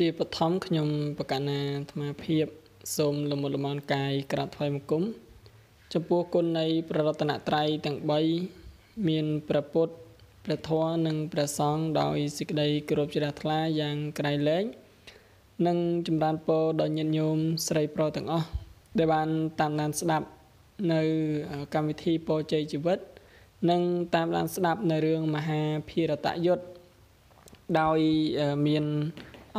ជាបឋមខ្ញុំប្រកាសណាអាត្មាភាព សូមលំមុតលំនកាយក្រាបថ្វាយបង្គំចំពោះគុណនៃប្ររតនត្រ័យទាំង3មានព្រះពុទ្ធព្រះធម៌និងព្រះសង្ឃដោយសេចក្តីគោរពជ្រះថ្លាយ៉ាងក្រៃលែងនិងចម្រើនពរដល់ញាតិញោមស្រីប្រុសទាំងអស់ដែលបានតាមដានស្ដាប់នៅកម្មវិធីពរជ័យជីវិត និងតាមដានស្ដាប់នៅរឿងមហាភារតយុទ្ធដោយមាន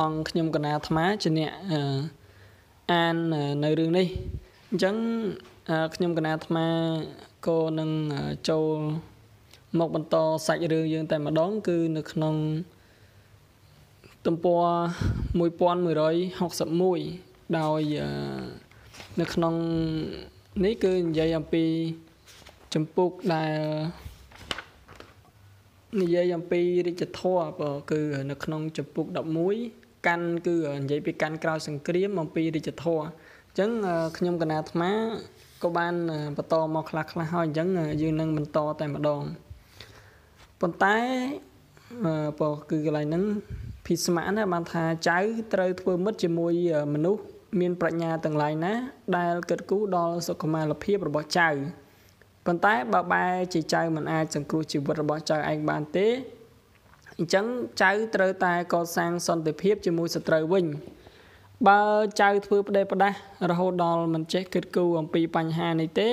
អង្គខ្ញុំកណាអាត្មាជាអ្នកអាននៅរឿងនេះអញ្ចឹងខ្ញុំកណាអាត្មាក៏នឹងចូលមកបន្តសាច់រឿងយើងតែម្ដង គឺនៅក្នុងទំព័រ1161ដោយនៅក្នុងនេះគឺនិយាយអំពីចម្ពោះដែលនិយាយអំពីរិទ្ធធម៌គឺនៅក្នុងចម្ពោះ11 កាន់គឺនិយាយពីកាន់ក្រោយសង្គ្រាមអំពីរិទ្ធធម៌អញ្ចឹងខ្ញុំកណាអាត្មាក៏បានបន្តមកខ្លះខ្លះហើយអញ្ចឹងយើងនឹងបន្តតែម្ដងប៉ុន្តែបើគឺកន្លែងហ្នឹងភីស្ម័ណាបានថាចៅត្រូវធ្វើមិត្តជាមួយមនុស្សមានប្រាជ្ញាទាំងឡាយណា ដែលគិតគូរដល់សុខុមាលភាពរបស់ចៅប៉ុន្តែបើបែជាចៅមិនអាចសង្គ្រោះជីវិតរបស់ចៅឯងបានទេ អញ្ចឹងចៅត្រូវតែកសាងសន្តិភាពជាមួយសត្រូវវិញ បើចៅធ្វើផ្ដេសផ្ដាស់រហូតដល់មិនចេះគិតគូរអំពីបញ្ហានេះទេ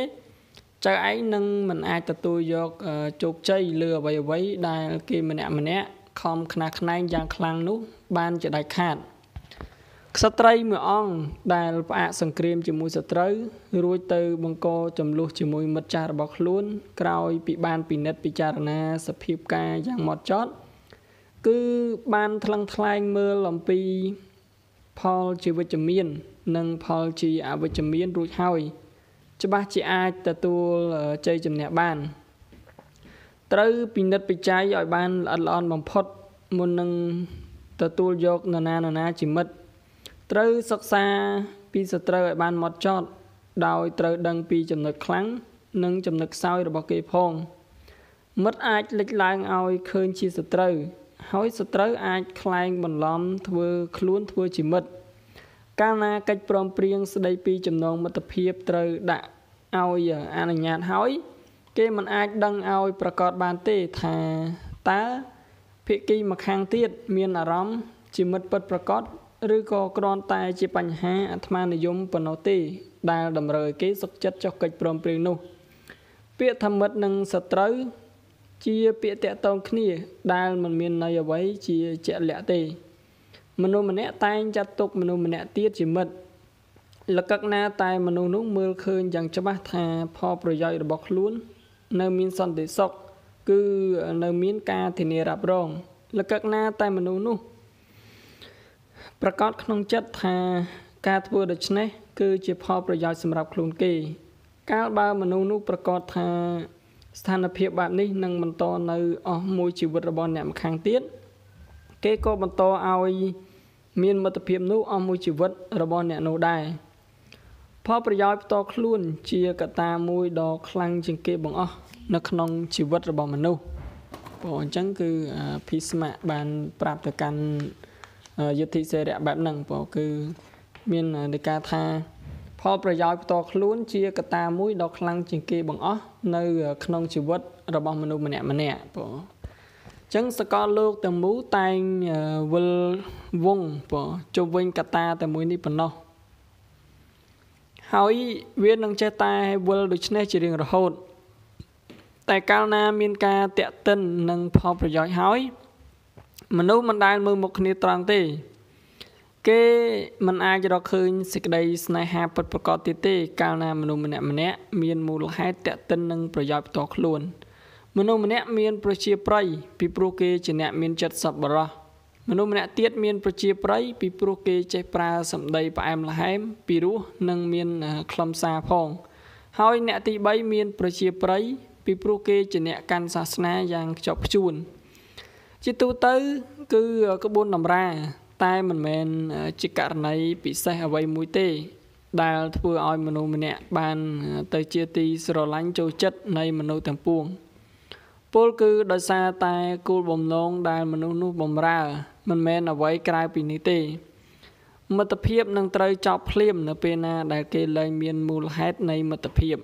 ចៅឯងនឹងមិនអាចទទួលយកជោគជ័យលើអ្វីអ្វីដែលគេម្នាក់ម្នាក់ខំខ្នះខ្នែងយ៉ាងខ្លាំងនោះ បានជាដាច់ខាតក្សត្រីមួយអង្គដែលផ្អាកសង្គ្រាមជាមួយសត្រូវរួចទៅបង្កចំនួនជាមួយមិត្តចាស់របស់ខ្លួន ក្រោយពីបានពិនិត្យពិចារណាសភាពការយ៉ាងម៉ត់ចត់ គឺបានថ្លឹងថ្លែងមើលអំពីផលជាវិជ្ជមាន និងផលជាអវិជ្ជមានរួចហើយ ច្បាស់ជាអាចទទួលជ័យជំនះបានត្រូវពិនិត្យពិច័យឲ្យបានល្អិតល្អន់បំផុតមុននឹងទទួលយកនរណានរណាជាមិត្តត្រូវសិក្សាពីសត្រូវឲ្យបានម៉ត់ចត់ដោយត្រូវដឹងពីចំណុចខ្លាំងនិងចំណុចខ្សោយរបស់គេផង មិត្តអាចលេចឡើងឲ្យឃើញជាសត្រូវ ហើយសត្រូវអាចខ្លែងបន្លំធ្វើខ្លួនធ្វើជាមិត្តកាលណាកិច្ចព្រមព្រៀងស្ដីពីចំណងមិត្តភាពត្រូវដាក់ឲ្យអនុញ្ញាតហើយ គេមិនអាចដឹងឲ្យប្រកាសបានទេថាតើភាគីម្ខាងទៀតមានអារម្មណ៍ជាមិត្តពិតប្រកបឬក៏គ្រាន់តែជាបញ្ហាអាត្មានិយមប៉ុណ្ណោះទេ ដែលតម្រូវឲ្យគេសុខចិត្តចុះកិច្ចព្រមព្រៀងនោះ ពាក្យធម្មិតនិងសត្រូវ ជាពាក្យតាក់ទងគ្នា ដែលមិនមានន័យអ្វីជាជាក់លាក់ទេ មនុស្សម្នាក់តែងចាត់ទុកមនុស្សម្នាក់ទៀតជាមិត្តលកឹកណាតែមនុស្សនោះមើលឃើញយ៉ាងច្បាស់ថាផលប្រយោជន៍របស់ខ្លួន នៅមានសន្តិសុខគឺនៅមានការធានារ៉ាប់រង លកឹកណាតែមនុស្សនោះប្រកាសក្នុងចិត្តថាការធ្វើដូច្នេះគឺជាផលប្រយោជន៍សម្រាប់ខ្លួនគេ កាលបើមនុស្សនោះប្រកាសថា ស្ថានភាពបែបនេះនឹងបន្តនៅអស់មួយជីវិតរបស់អ្នកម្ខាងទៀតគេក៏បន្តឲ្យមានមិត្តភាពនោះអស់មួយជីវិតរបស់អ្នកនោះដែរផលប្រយោជន៍ផ្ទាល់ខ្លួនជាកត្តាមួយដ៏ខ្លាំងជាងគេបង្អស់នៅក្នុងជីវិតរបស់មនុស្សព្រោះអញ្ចឹងគឺភីស្ម័កបានប្រាប់ទៅកាន់យុទ្ធិសេរៈបែបហ្នឹងព្រោះគឺមាននៃការថា ផលប្រយោជន៍ផ្ទាល់ខ្លួនជាកត្តាមួយដ៏ខ្លាំងជាងគេបង្អស់នៅ ក្នុងជីវិតរបស់មនុស្សម្នាក់ម្នាក់ព្រោះចឹងសកលលោកទាំងមូលតែងវិលវងព្រោះជុំវិញកត្តាតែមួយនេះប៉ុណ្ណោះហើយវានឹងចេះតែវិលដូចនេះជារៀងរហូត តែកាលណាមានការតាក់ទិននឹងផលប្រយោជន៍ហើយមនុស្សមិនដែលមើលមុខគ្នាត្រង់ទេ គេមិនអាចរកឃើញសេចក្តីស្នេហាពិតប្រាកដទៀតទេ កាលណាមនុស្សម្នាក់ម្នាក់មានមូលហេតុតាក់ទិននឹងប្រយោជន៍ផ្ទាល់ខ្លួន មនុស្សម្នាក់មានប្រជាប្រិយពីព្រោះគេជាអ្នកមានចិត្តសប្បុរសមនុស្សម្នាក់ទៀតមានប្រជាប្រិយពីព្រោះគេចេះប្រើសម្ដីផ្អែមល្ហែមពីរោះនិងមានខ្លឹមសារផង ហើយអ្នកទី3មានប្រជាប្រិយពីព្រោះគេជាអ្នកកាន់សាសនាយ៉ាងខ្ជាប់ខ្ជួនជាទូទៅគឺក្បួនតម្រា តែមិនមែនជាករណីពិសេសអ្វីមួយទេ ដែលធ្វើឲ្យមនុស្សម្នាក់បាន ទៅជាទីស្រឡាញ់ចូលចិត្តនៃមនុស្សទាំងពួងពលគឺដោយសារតែគោលបំណងដែលមនុស្សនោះបំរើ មិនមែនអ្វីក្រៅពីនេះទេ មិត្តភាពនឹងត្រូវចប់ភ្លាម នៅពេលណាដែលគេលែងមានមូលហេតុនៃមិត្តភាព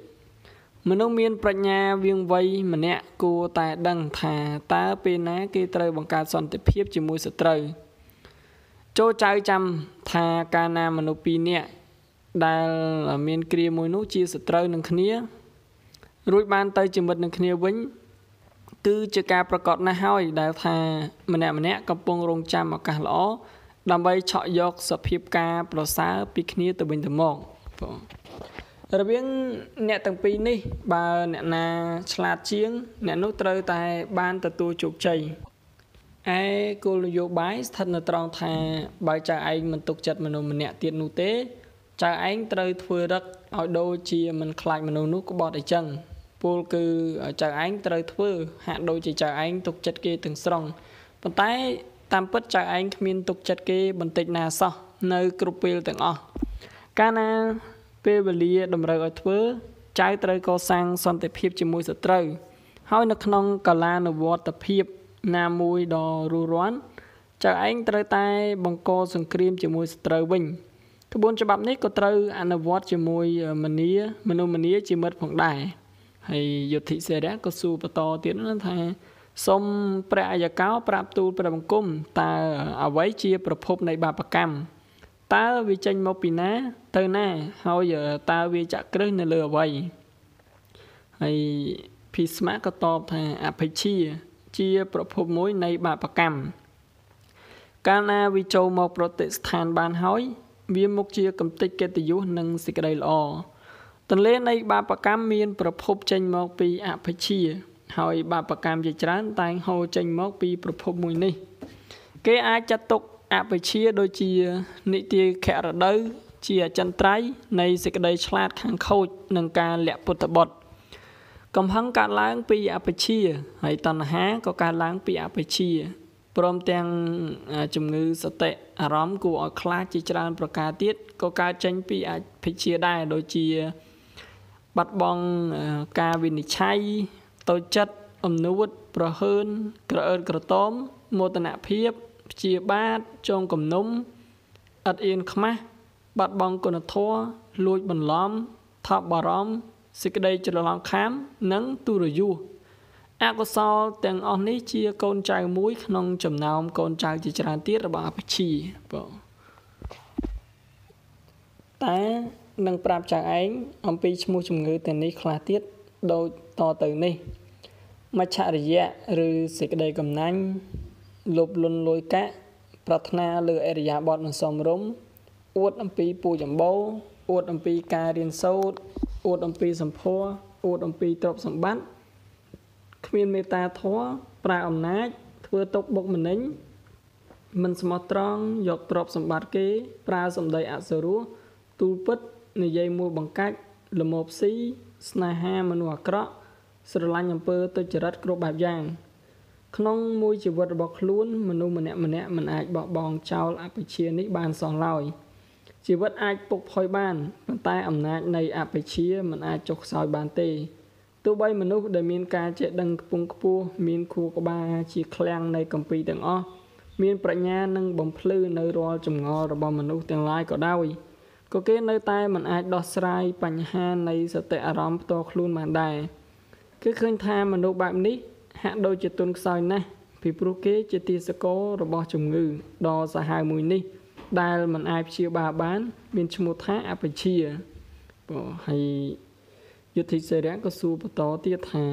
មនុស្សមានប្រាជ្ញាវាងវៃម្នាក់គួរតែដឹងថាតើពេលណាគេត្រូវបង្កើតសន្តិភាពជាមួយសត្រូវ ចូលចៅចាំថាកាលណាមនុស្សពីរនាក់ដែលមានគ្រាមួយនោះជាសត្រូវនឹងគ្នា រួចបានទៅជាមិត្តនឹងគ្នាវិញ គឺជាការប្រកាសណាស់ហើយដែលថាម្នាក់ម្នាក់កំពុងរងចាំឱកាសល្អដើម្បីឆក់យកសភាពការប្រសើរពីគ្នាទៅវិញទៅមកបងរវាងអ្នកទាំងពីរនេះ បើអ្នកណាឆ្លាតជាង អ្នកនោះត្រូវតែបានទទួលជោគជ័យ ឯគោលនយោបាយស្ថិតនៅត្រង់ថាបើចៅឯងមិនទុកចិត្តមនុស្សម្នាក់ទៀតនោះទេចៅឯងត្រូវធ្វើរឹកឲ្យដូចជាមិនខ្លាចមនុស្សនោះក្បត់អីចឹងពលគឺចៅឯងត្រូវធ្វើហាក់ដូចជាចៅឯងទុកចិត្តគេទាំងស្រុងប៉ុន្តែតាមពិតចៅឯងគ្មានទុកចិត្តគេបន្តិចណាសោះនៅគ្រប់ពេលទាំងអស់កាលណាពេលវេលាតម្រូវឲ្យធ្វើចៅត្រូវកសាងសន្តិភាពជាមួយសត្រូវហើយនៅក្នុងកាលានុវត្តភាព ណាមួយដ៏រស់រានចៅឯងត្រូវតែបង្កសង្គ្រាមជាមួយសត្រូវវិញក្បួនច្បាប់នេះក៏ត្រូវអនុវត្តជាមួយមនីមនុស្សម្នាជាមិត្តផងដែរហើយយុទ្ធិសេរីក៏សួរបន្តទៀតណាថាសូមព្រះអាយកោប្រាប់ទូលព្រះបង្គំតើអ្វីជាប្រភពនៃបាបកម្មតើវាចេញមកពីណា ទៅណាហើយតើវាចាក់គ្រឹះនៅលើអ្វីហើយភីស្មាក៏តបថាអភិជា ជាប្រភពមួយនៃបាបកម្មកាលណាវាចូលមកប្រតិស្ថានបានហើយវាមុខជាកំតិចកិត្តិយសនិងសេចក្តីល្អទន្លេនៃបាបកម្មមានប្រភពចេញមកពីអភិជា ហើយបាបកម្មជាច្រើនតែងហូរចេញមកពីប្រភពមួយនេះ គេអាចចាត់ទុកអភិជាដូចជានិទាខរដូវជាអចិន្ត្រៃយ៍នៃសេចក្តីឆ្លាតខាងខូចនិងការលាក់ពុទ្ធបុត្រ កំហឹងកើតឡើងពីអភិជាហើយតណ្ហាក៏កើតឡើងពីអភិជាព្រមទាំងជំងឺសតិអារម្មណ៍គួរឲ្យខ្លាចជាច្រើន ប្រការទៀតក៏កើតចេញពីអភិជាដែរដូចជាបាត់បង់ការវិនិច្ឆ័យតូចចិត្តអំនួតប្រហើនក្រអឺតក្រតមមោទនភាពព្យាបាទចងគំនុំឥតអៀនខ្មាស់បាត់បង់គុណធម៌លួចបន្លំថប់បារម្ភ សេចក្តីច្រឡំខាម និងទុរយុះអកុសលទាំងអស់នេះជាកូនចៅមួយក្នុងចំណោមកូនចៅជាច្រើនទៀតរបស់អភិជាបងតែនឹងប្រាប់ចៅឯងអំពីឈ្មោះជំងឺទាំងនេះខ្លះទៀតដូចតទៅនេះមច្ឆរិយៈឬសេចក្តីកំណាញ់លោភលន់លួយកាក់ប្រាថ្នាលើអរិយាបទមិនសមរម្យអួតអំពីពូចម្បោអួតអំពីការរៀនសូត្រ អួតអំពីសម្ផស្សអួតអំពីទ្រព្យសម្បត្តិគ្មានមេត្តាធម៌ប្រើអំណាច ធ្វើទុកបុកម្នេញមិនស្មោះត្រង់យកទ្រព្យសម្បត្តិគេ ប្រើសម្ដីអសុរោះទូលពិតនិយាយមួយបង្កាច់លមោបស៊ីស្នេហាមនុស្សអាក្រក់ស្រឡាញ់អំពើទុច្ចរិតគ្រប់បែបយ៉ាង ក្នុងមួយជីវិតរបស់ខ្លួនមនុស្សម្នាក់ម្នាក់មិនអាចបោះបង់ចោលអបិជានេះបានសោះឡើយ ជីវិតអាចពុកផុយបានប៉ុន្តែអំណាចនៃអបិជាមិនអាចចុះខ្សោយបានទេទោះបីមនុស្សដែលមានការចេះដឹងខ្ពង់ខ្ពស់មានខួរក្បាលជាឃ្លាំងនៃកម្ពីទាំងអស់មានប្រាជ្ញានិងបំភ្លឺនៅរាល់ចម្ងល់របស់មនុស្សទាំងឡាយក៏ដោយក៏គេនៅតែមិនអាចដោះស្រាយបញ្ហានៃសតិអារម្មណ៍ផ្ទាល់ខ្លួនបានដែរគឺឃើញថាមនុស្សបែបនេះហាក់ដូចជាទុនខ្សោយណាស់ពីព្រោះគេជាទាសកររបស់ជំងឺដ៏សាហាវមួយនេះ ដែលមិនអាចព្យាបាលបាន មានឈ្មោះថាអបជាបងហើយយុទ្ធិសេរៈក៏សួរបន្តទៀតថា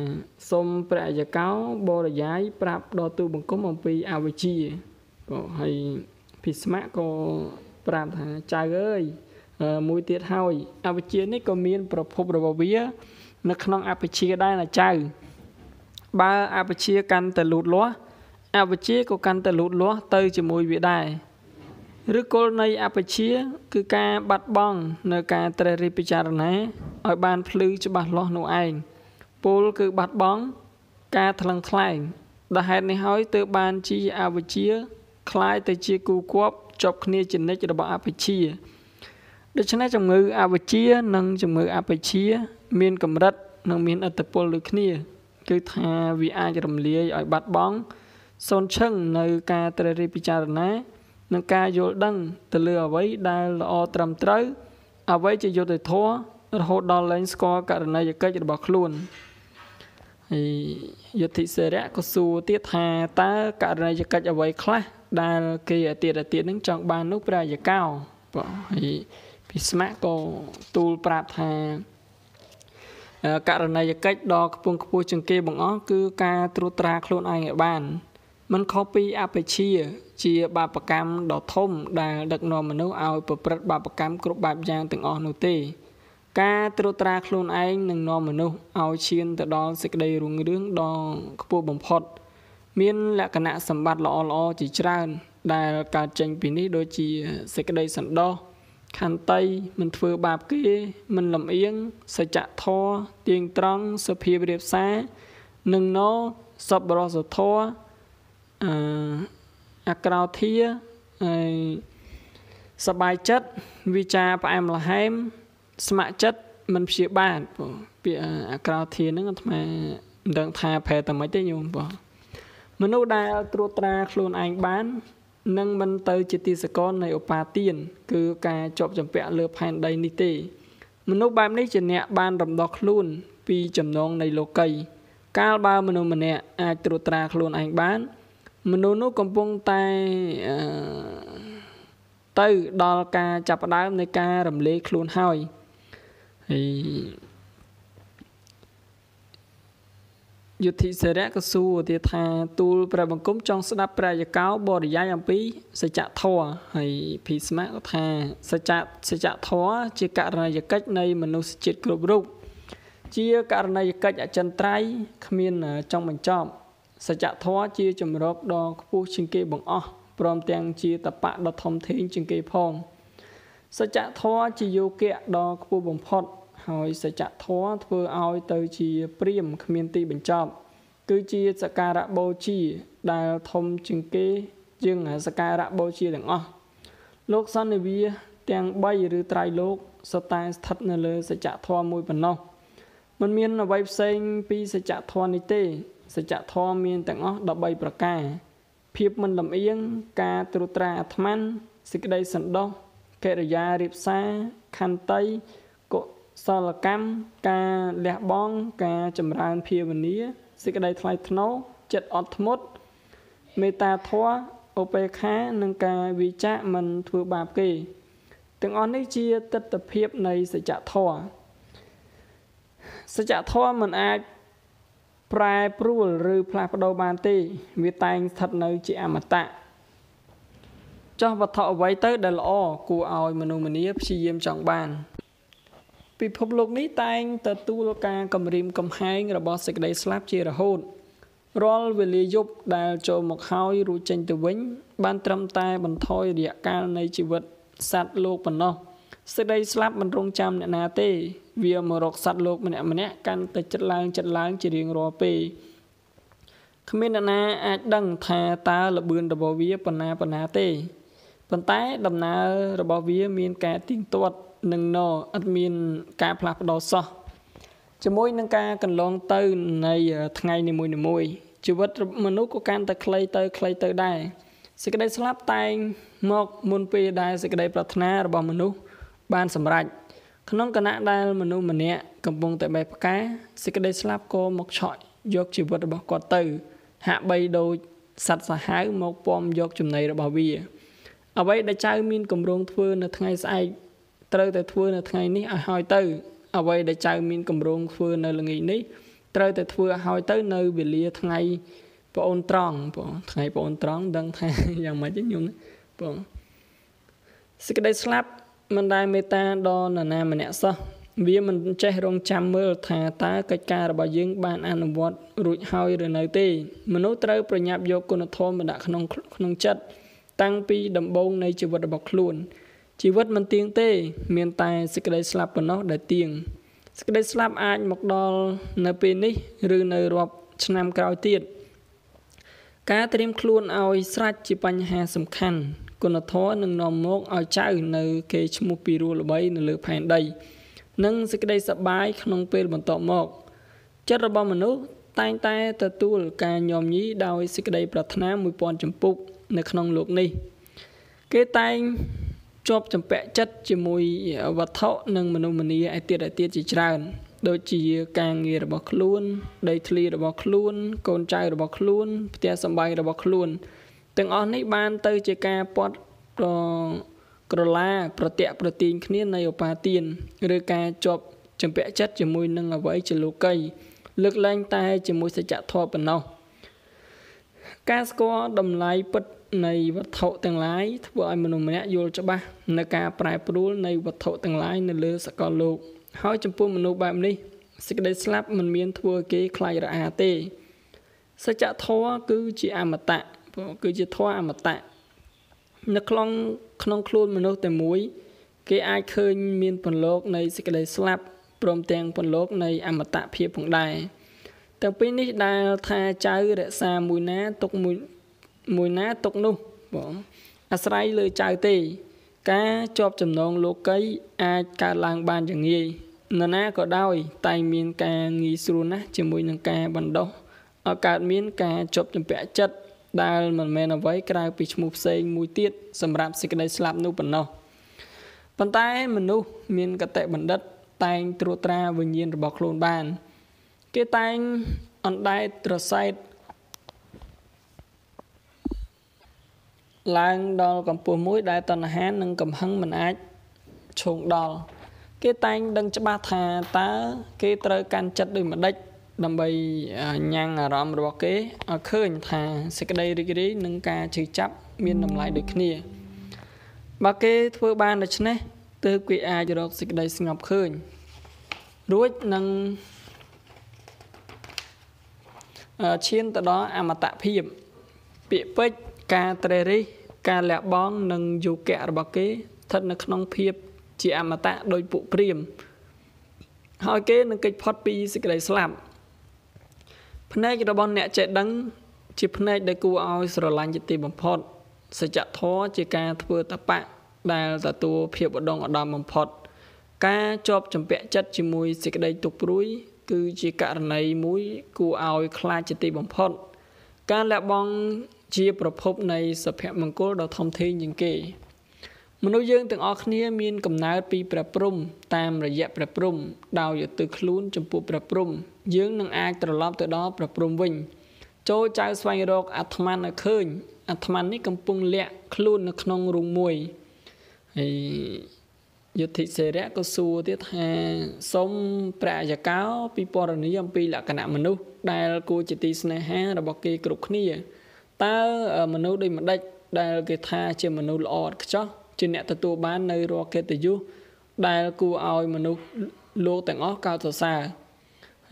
សូមព្រះអយកោបរិយាយប្រាប់ដល់ទូបង្គំអំពីអវិជ្ជាបងហើយភិស្មៈក៏ប្រាប់ថាចៅអើយមួយទៀតហើយអវិជ្ជានេះក៏មាន ប្រភពរបស់វា នៅក្នុងអវិជ្ជាដែរណាចៅបើអវិជ្ជាកាន់តែលូតលាស់អវិជ្ជាក៏កាន់តែលូតលាស់ទៅជាមួយវាដែរ ឬគល់នៃអបជា គឺការបាត់បង់នៅការត្រេះរិះពិចារណាឲ្យបានភ្លឺច្បាស់លាស់នោះឯងពលគឺបាត់បង់ការថ្លឹងថ្លែងដល់ហេតុនេះហើយទើបបានជាអវិជ្ជាคล้ายទៅជាគូគប់ជាប់គ្នាជានិច្ចរបស់អបជាដូច្នេះជំងឺអវិជ្ជានិងជំងឺអបជា មានកម្រិតនិងមានអត្តពលដូចគ្នាគឺថាវាអាចរំលាយឲ្យបាត់បង់សូនឈឹងនៅការត្រេះរិះពិចារណា និងការយល់ដឹងទៅលើអ្វីដែលល្អត្រឹមត្រូវអ្វីជាយុត្តិធម៌រហូតដល់លែងស្គាល់ករណីយកិច្ចរបស់ខ្លួនហើយយុទ្ធិសេរៈក៏សួរទៀតថាតើករណីយកិច្ចអ្វីខ្លះដែលគេអាទិតអាទិតនឹងចង់បាននោះព្រះយកោបងហើយភិស្មៈក៏ទូលប្រាប់ថាករណីយកិច្ចដ៏ខ្ពង់ខ្ពស់ជាងគេបង្អស់គឺការត្រួតត្រាខ្លួនឯងឲ្យបាន មិនខុសពីអបិជាជាបាបកម្មដ៏ធំដែលដឹកនាំមនុស្សឲ្យប្រព្រឹត្តបាបកម្មគ្រប់បែបយ៉ាងទាំងអស់នោះទេ ការត្រួតត្រាខ្លួនឯងនឹងនាំមនុស្សឲ្យឈានទៅដល់សេចក្តីរុងរឿងដ៏ខ្ពស់បំផុត មានលក្ខណៈសម្បត្តិល្អល្អជាច្រើន ដែលកើតចេញពីនេះដូចជាសេចក្តីសន្តោសខន្តីមិនធ្វើបាបគេមិនលំអៀងសច្ចធម៌ទៀងត្រង់សុភាពរៀបសារនឹងណោសពរសធម៌ អឺអក្រោធាហើយសបាយចិត្តវិចាផ្អែមល្ហែមស្ម័គ្រចិត្តមិនព្យាបាទបងពាក្យអក្រោធាហ្នឹងអាត្មាមិនដឹងថាប្រែតែម៉េចទេញោមបងមនុស្សដែលត្រួតត្រាខ្លួនឯងបាននឹងមិនទៅជាទីសកលនៃឧបាទាន គឺការជាប់ចម្ពាក់លើផែនដីនេះទេ មនុស្សបែបនេះជាអ្នកបានរំដោះខ្លួន ពីចំណងនៃលោកី កាលបើមនុស្សម្នាក់អាចត្រួតត្រាខ្លួនឯងបាន មនុស្សនោះកំពុងតែទៅដល់ការចាប់ផ្ដើមនៃការរំលែកខ្លួនហើយហើយយុទ្ធិសេរៈក៏សួរទៀតថាទូលព្រះបង្គំចង់ស្ដាប់ព្រះយកោបរិយាយអំពីសច្ចធម៌ហើយភីស្មៈក៏ថាសច្ចសច្ចធម៌ជាករណីយកិច្ចនៃមនុស្សជាតិគ្រប់រូបជាករណីយកិច្ចអចិន្ត្រៃយ៍គ្មានចង់បញ្ចប់ សច្ចធម៌ជាជំរកដ៏ខ្ពស់ជាងគេបង្អស់ព្រមទាំងជាតបៈដ៏ធំធេងជាងគេផងសច្ចធម៌ជាយោគៈដ៏ខ្ពស់បំផុត ហើយសច្ចធម៌ធ្វើឲ្យទៅជាព្រាមគ្មានទីបញ្ចប់ គឺជាសក្ការៈបូជាដែលធំជាងគេជាងសក្ការៈបូជាទាំងអស់លោកសន្និវាទាំង3ឬត្រៃលោកសុទ្ធតែស្ថិតនៅលើសច្ចធម៌មួយប៉ុណ្ណោះมันមានអ្វីផ្សេងពីសច្ចធម៌នេះទេ សច្ចធម៌មានទាំងអស់13ប្រការ ភាពមិនលំអៀងការត្រួតត្រាអាត្មានសេចក្តីសន្តោសកិរិយារៀបសារខន្តីកុសលកម្មការលះបង់ការចម្រើនភាវនាសេចក្តីថ្លៃថ្នូរចិត្តអត់ធ្មត់មេត្តាធម៌ឧបេក្ខានិងការវិចាកមិនធ្វើបាបគេទាំងអស់នេះជាទស្សនភាពនៃសច្ចធម៌សច្ចធម៌មិនអាច ប្រែប្រួលឬផ្លាស់ប្ដូរបានទេ វាតែងស្ថិតនៅជាអមតៈចោះវត្ថុអ្វីទៅដែលល្អគួរឲ្យមនុស្សម្នាព្យាយាមចង់បានពិភពលោកនេះតែងទទួលការគំរាមកំហែងរបស់សេចក្តីស្លាប់ជារហូតរាល់វេលាយប់ដែលចូលមកហើយរួចចេញទៅវិញ បានត្រឹមតែបន្ថយរយៈកាលនៃជីវិតសត្វលោកប៉ុណ្ណោះសេចក្តីស្លាប់មិនរងចាំអ្នកណាទេ វាមករកសត្វលោកម្នាក់ម្នាក់កាន់តែចិត្តឡើងចិត្តឡើងជារៀងរាល់ពេលគ្មានអ្នកណាអាចដឹងថាតើលបឿនរបស់វាប៉ុណ្ណាប៉ុណ្ណាទេប៉ុន្តែដំណើររបស់វាមានការទៀងទាត់និងណឥតមានការផ្លាស់ប្ដូរសោះជាមួយនឹងការកន្លងទៅនៃថ្ងៃនីមួយៗជីវិតមនុស្សក៏កាន់តែខ្លីទៅខ្លីទៅដែរសេចក្តីស្លាប់តែងមកមុនពេលដែលសេចក្តីប្រាថ្នារបស់មនុស្សបានសម្រេច ក្នុងគណៈដែលមនុស្សម្នាក់កំពុងតែបេះផ្កាសេចក្តីស្លាប់ក៏មកឆក់យកជីវិតរបស់គាត់ទៅ ហាក់បីដូចសត្វសាហាវមកពំយកចំណីរបស់វា អ្វីដែលចៅមានកម្រងធ្វើនៅថ្ងៃស្អែកត្រូវតែធ្វើនៅថ្ងៃនេះឲ្យហើយទៅ អ្វីដែលចៅមានកម្រងធ្វើនៅល្ងាចនេះត្រូវតែធ្វើឲ្យហើយទៅនៅវេលាថ្ងៃប្អូនត្រង់បងថ្ងៃប្អូនត្រង់ដឹងថាយ៉ាងម៉េចខ្ញុំបងសេចក្តីស្លាប់ មិនដែលមេត្តាដល់នរណាម្នាក់សោះវាមិនចេះរងចាំមើលថាតើកិច្ចការរបស់យើងបានអនុវត្តរួចហើយឬនៅទេ មនុស្សត្រូវប្រញាប់យកគុណធម៌មកដាក់ក្នុងក្នុងចិត្តតាំងពីដំបូងនៃជីវិតរបស់ខ្លួនជីវិតមិនទៀងទេ មានតែសេចក្តីស្លាប់ប៉ុណ្ណោះដែលទៀងសេចក្តីស្លាប់អាចមកដល់នៅពេលនេះឬនៅរាប់ឆ្នាំក្រោយទៀតការត្រៀមខ្លួនឲ្យស្រេចជាបញ្ហាសំខាន់ គុណធម៌នឹងនាំមកឲ្យចៅនៅគេឈ្មោះពីរស់ល្បីនៅលើផែនដី និងសេចក្តីសប្បាយក្នុងពេលបន្ទាប់មកចិត្តរបស់មនុស្សតែងតែទទួលការញោមញីដោយសេចក្តីប្រាថ្នា1000ចម្ពុកនៅក្នុងលោកនេះគេគេតែងជាប់ចម្ពាក់ចិត្តជាមួយវត្ថុនិងមនុស្សម្នាឯទៀតឯទៀតជាច្រើន ដូចជាការងាររបស់ខ្លួន ដីធ្លីរបស់ខ្លួន កូនចៅរបស់ខ្លួន ផ្ទះសម្បែងរបស់ខ្លួន ទាំងអស់នេះបានទៅជាការពាត់ក្រឡាប្រតិប្រទីងគ្នានៃឧបាទានឬការជាប់ចម្ពាក់ចិត្តជាមួយនឹងអ្វីជាលោកីលើកលែងតែជាមួយសច្ចធម៌ប៉ុណ្ណោះការស្គាល់តម្លៃពិតនៃវត្ថុទាំងឡាយធ្វើឲ្យមនុស្សម្នាក់យល់ច្បាស់នៅការប្រែប្រួលនៃវត្ថុទាំងឡាយនៅលើសកលលោកហើយចំពោះមនុស្សបែបនេះសេចក្តីស្លាប់មិនមានធ្វើគេខ្លាចរអាទេសច្ចធម៌គឺជាអមតៈ គឺជាធម៌អមតៈនៅក្នុងក្នុងខ្លួនមនុស្សតែមួយ គេអាចឃើញមានពន្លកនៃសេចក្តីស្លាប់ព្រមទាំងពន្លកនៃអមតៈភាពផងដែរទាំងពីរនេះដែលថាចៅរក្សាមួយណាទុកមួយមួយណាទុកនោះបងអាស្រ័យលើចៅទេ ការជាប់ចំណងលោកីអាចកើតឡើងបានយ៉ាងងាយនរណាក៏ដោយ តែមានការងាយស្រួលណាស់ជាមួយនឹងការបណ្ដោះឲ្យកើតមានការជាប់ចម្ពាក់ចិត្ត ដែលមិនមែនអ្វីក្រៅពីឈ្មោះផ្សេងមួយទៀតសម្រាប់សេចក្តីស្លាប់នោះប៉ុណ្ណោះប៉ុន្តែមនុស្សមានកតេបណ្ឌិត តែងត្រួតត្រាវិញ្ញាណរបស់ខ្លួនបាន គេតែងអណ្ដែតត្រសែតឡើងដល់កម្ពស់មួយដែលតណ្ហានិងកំហឹងមិនអាចឈោងដល់គេតែងដឹងច្បាស់ថាតើគេត្រូវកាន់ចិត្តដូចម្ដេច ដើម្បីញ៉ាំងអារម្មណ៍របស់គេឲ្យឃើញថាសេចក្តីរីករាយនិងការជឿចាប់មានតម្លៃដូចគ្នាបើគេធ្វើបានដូច្នេះទើបគេអាចរកសេចក្តីស្ងប់ឃើញរួចនឹងឈានទៅដល់អមតភាពពាក្យពេចន៍ការត្រេះរិះការលះបង់និងយុគៈរបស់គេស្ថិតនៅក្នុងភាពជាអមតៈដោយពួកព្រាមហើយគេនឹងគេចផុតពីសេចក្តីស្លាប់ ភ្នែករបស់អ្នកចេះដឹង ជាភ្នែកដែលគួរឲ្យស្រឡាញ់ជាទីបំផុតសច្ចធម៌ជាការធ្វើតបៈដែលទទួលភាពឧត្តមឧត្តមបំផុត ការជាប់ចម្ពាក់ចិត្តជាមួយសេចក្តីទុក្ខព្រួយ គឺជាករណីមួយគួរឲ្យខ្លាចជាទីបំផុត ការលះបង់ជាប្រភពនៃសុភមង្គលដ៏ធំធេងជាងគេ មនុស្សយើងទាំងអស់គ្នាមានកំណើតពីព្រះព្រំតាមរយៈព្រះព្រំដោយឧទ្ទិសខ្លួនចំពោះព្រះព្រំយើងនឹងអាចត្រឡប់ទៅដល់ព្រះព្រំវិញចូលចៅស្វែងរកអាត្មានៅឃើញអាត្មានេះកំពុងលាក់ខ្លួននៅក្នុងរូងមួយហើយយុទ្ធិសេរៈក៏សួរទៀតថាសូមព្រះអាយកោពីពរនីអំពីលក្ខណៈមនុស្សដែលគួរជាទីស្នេហារបស់គេគ្រប់គ្នាតើមនុស្សដូចម្ដេចដែលគេថាជាមនុស្សល្អឥតខ្ចោះ ជាអ្នកទទួលបាននៅរាល់កិត្តិយសដែលគួរឲ្យមនុស្សលោកទាំងអស់កោតសរសើរ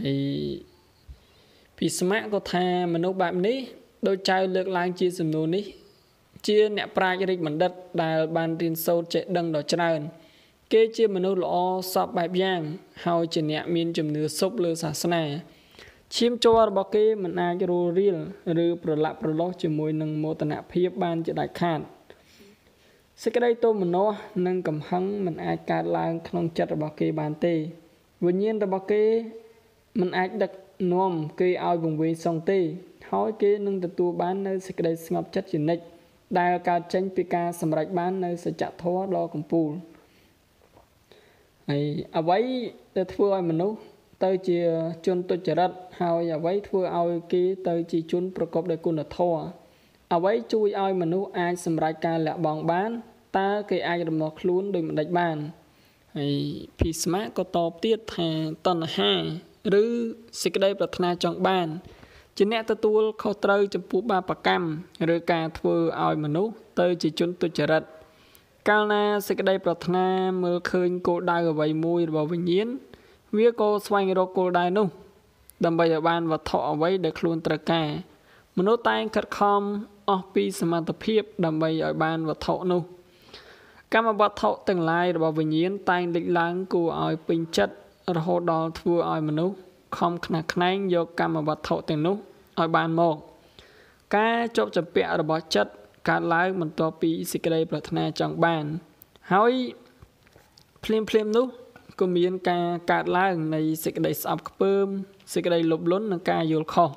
ហើយពីស្ម័គ្រក៏ថាមនុស្សបែបនេះដោយចៅលើកឡើងជាសំណួរនេះជាអ្នកប្រាជ្ញរិទ្ធបណ្ឌិតដែលបានរៀនសូត្រចេះដឹងដ៏ច្រើនគេជាមនុស្សល្អសពបែបយ៉ាង ហើយជាអ្នកមានជំនឿសុបលើសាសនាឈាមជ័ររបស់គេមិនអាចរួលរៀលឬប្រឡាក់ប្រឡោះជាមួយនឹងមោទនភាពបានជាដាច់ខាត សេចក្តីទោមនស្សនិងកំហឹងមិនអាចកើតឡើងក្នុងចិត្តរបស់គេបានទេវិញ្ញាណរបស់គេមិនអាចដឹកនាំគេឲ្យវង្វេងសងទេ ហើយគេនឹងទទួលបាននៅសេចក្តីស្ងប់ចិត្តជានិច្ចដែលកើតចេញពីការសម្រេចបាននៅសច្ចធម៌ដ៏កំពូលហើយអ្វីដែលធ្វើឲ្យមនុស្សទៅជាជនទុច្ចរិតហើយអ្វីធ្វើឲ្យគេទៅជាជនប្រកបដោយគុណធម៌អ្វីជួយឲ្យមនុស្សអាចសម្រេចការលះបង់បាន តើគេអាចរំដោះខ្លួនដោយមិនដេចបានហើយភីស្មាក៏តបទៀតថាតណ្ហាឬសេចក្តីប្រាថ្នាចង់បានជាអ្នកទទួលខុសត្រូវចំពោះបាបកម្មឬការធ្វើឲ្យមនុស្សទៅជាជនទុច្ចរិតកាលណាសេចក្តីប្រាថ្នាមើលឃើញគោលដៅអ្វីមួយរបស់វិញ្ញាណវាក៏ស្វែងរកគោលដៅនោះ ដើម្បីឲ្យបានវត្ថុអ្វីដែលខ្លួនត្រូវការមនុស្សតែងខិតខំអស់ពីសមត្ថភាពដើម្បីឲ្យបានវត្ថុនោះ កម្មវត្ថុទាំងឡាយរបស់វិញ្ញាណតែងលេចឡើងគួរឲ្យពេញចិត្តរហូតដល់ធ្វើឲ្យមនុស្សខំខ្នះខ្នែងយកកម្មវត្ថុទាំងនោះឲ្យបានមក ការជាប់ចម្ពាក់របស់ចិត្តកើតឡើងបន្ទាប់ពីសេចក្តីប្រាថ្នាចង់បាន ហើយភ្លាមភ្លាមនោះក៏មានការកើតឡើងនៃសេចក្តីស្អប់ខ្ពើមសេចក្តីលោភលន់និងការយល់ខុស